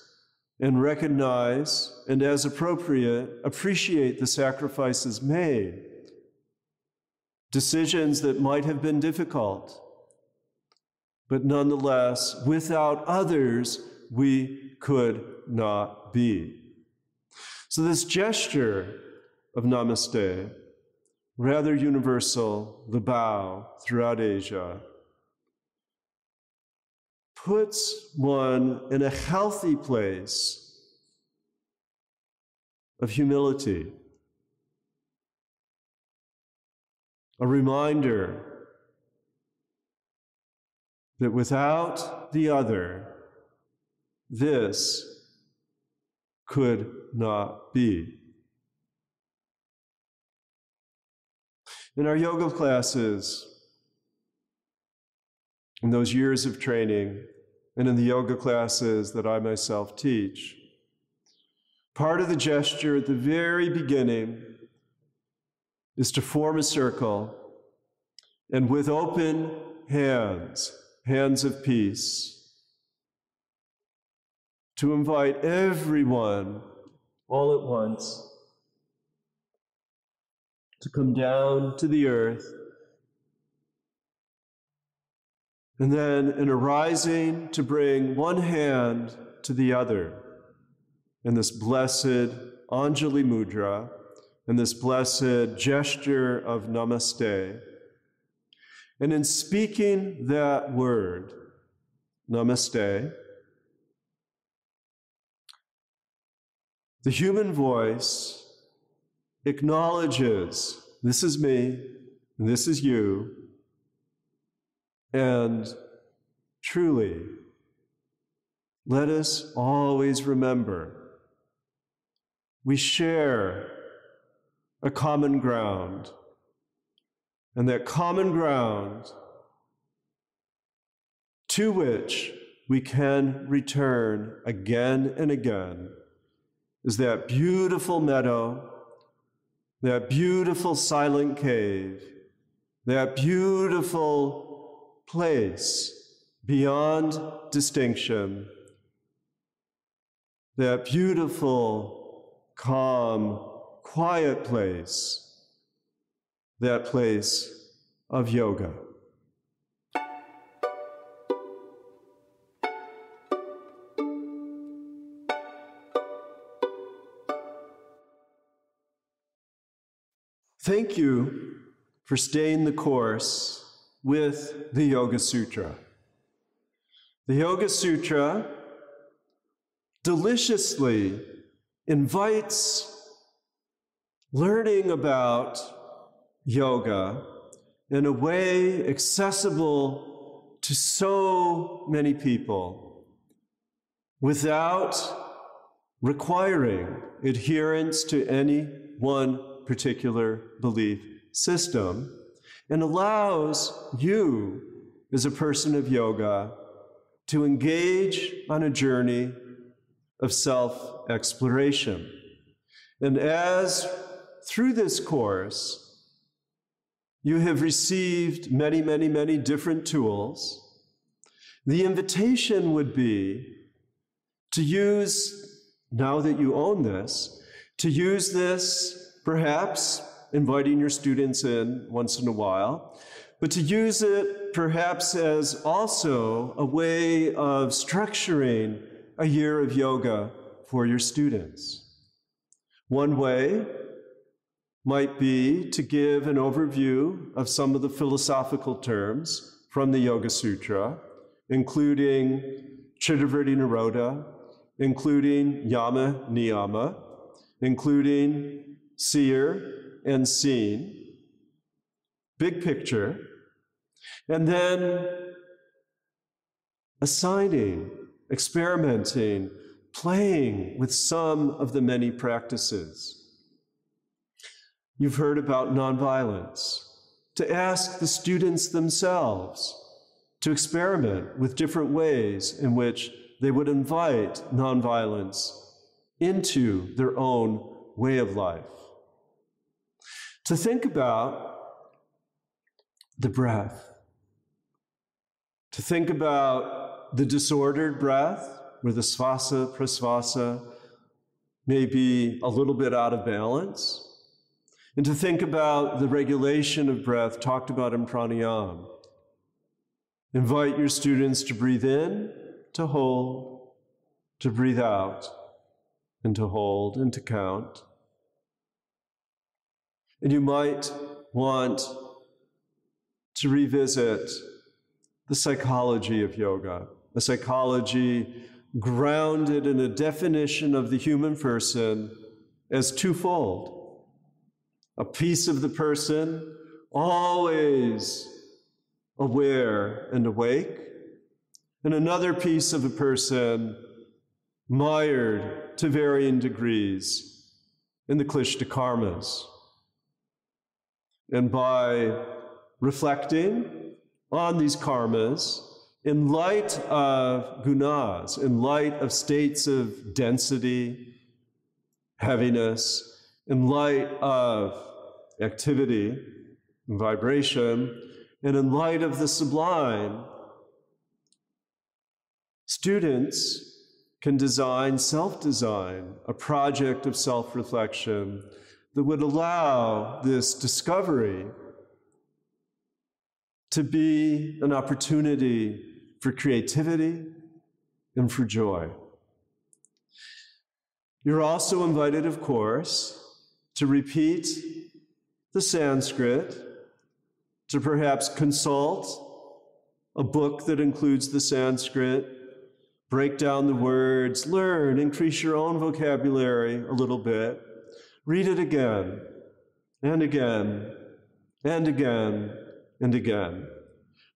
and recognize and, as appropriate, appreciate the sacrifices made. Decisions that might have been difficult, but nonetheless, without others, we could not be. So, this gesture of namaste, rather universal, the bow throughout Asia, puts one in a healthy place of humility. A reminder that without the other, this could not be. In our yoga classes, in those years of training, and in the yoga classes that I myself teach. Part of the gesture at the very beginning is to form a circle and with open hands, hands of peace, to invite everyone all at once to come down to the earth And then in arising to bring one hand to the other in this blessed Anjali Mudra, in this blessed gesture of namaste. And in speaking that word, namaste, the human voice acknowledges this is me, and this is you, and truly, let us always remember we share a common ground. And that common ground to which we can return again and again is that beautiful meadow, that beautiful silent cave, that beautiful place beyond distinction, that beautiful, calm, quiet place, that place of yoga. Thank you for staying the course with the Yoga Sutra. The Yoga Sutra deliciously invites learning about yoga in a way accessible to so many people without requiring adherence to any one particular belief system and allows you, as a person of yoga, to engage on a journey of self exploration. And as through this course, you have received many, many, many different tools, the invitation would be to use, now that you own this, to use this perhaps inviting your students in once in a while, but to use it perhaps as also a way of structuring a year of yoga for your students. One way might be to give an overview of some of the philosophical terms from the Yoga Sutra, including Chittavritti Nirodha, including Yama Niyama, including Seer, and seen, big picture, and then assigning, experimenting, playing with some of the many practices. you've heard about nonviolence, to ask the students themselves to experiment with different ways in which they would invite nonviolence into their own way of life. To think about the breath, to think about the disordered breath, where the svasa prasvasa may be a little bit out of balance, and to think about the regulation of breath talked about in pranayama. Invite your students to breathe in, to hold, to breathe out, and to hold, and to count. And you might want to revisit the psychology of yoga, a psychology grounded in a definition of the human person as twofold a piece of the person always aware and awake, and another piece of a person mired to varying degrees in the klishta karmas. And by reflecting on these karmas, in light of gunas, in light of states of density, heaviness, in light of activity vibration, and in light of the sublime, students can design, self design, a project of self reflection that would allow this discovery to be an opportunity for creativity and for joy. You're also invited, of course, to repeat the Sanskrit, to perhaps consult a book that includes the Sanskrit, break down the words, learn, increase your own vocabulary a little bit, read it again and again and again and again.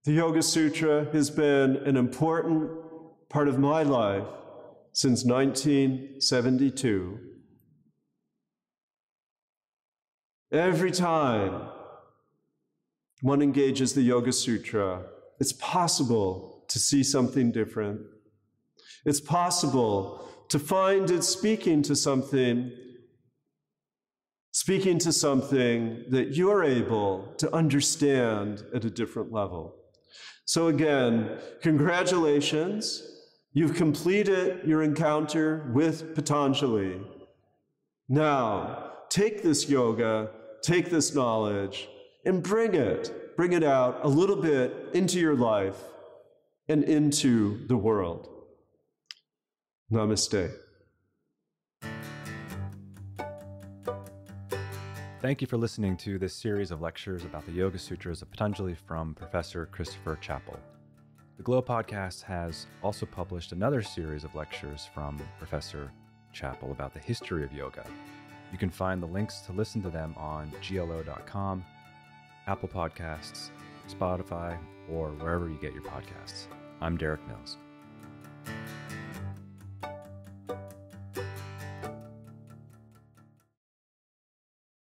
The Yoga Sutra has been an important part of my life since 1972. Every time one engages the Yoga Sutra, it's possible to see something different. It's possible to find it speaking to something, speaking to something that you're able to understand at a different level. So, again, congratulations. You've completed your encounter with Patanjali. Now, take this yoga, take this knowledge, and bring it, bring it out a little bit into your life and into the world. Namaste. Thank you for listening to this series of lectures about the Yoga Sutras of Patanjali from Professor Christopher Chapple. The Glo podcast has also published another series of lectures from Professor Chapple about the history of yoga. You can find the links to listen to them on glo.com, Apple Podcasts, Spotify, or wherever you get your podcasts. I'm Derik Mills.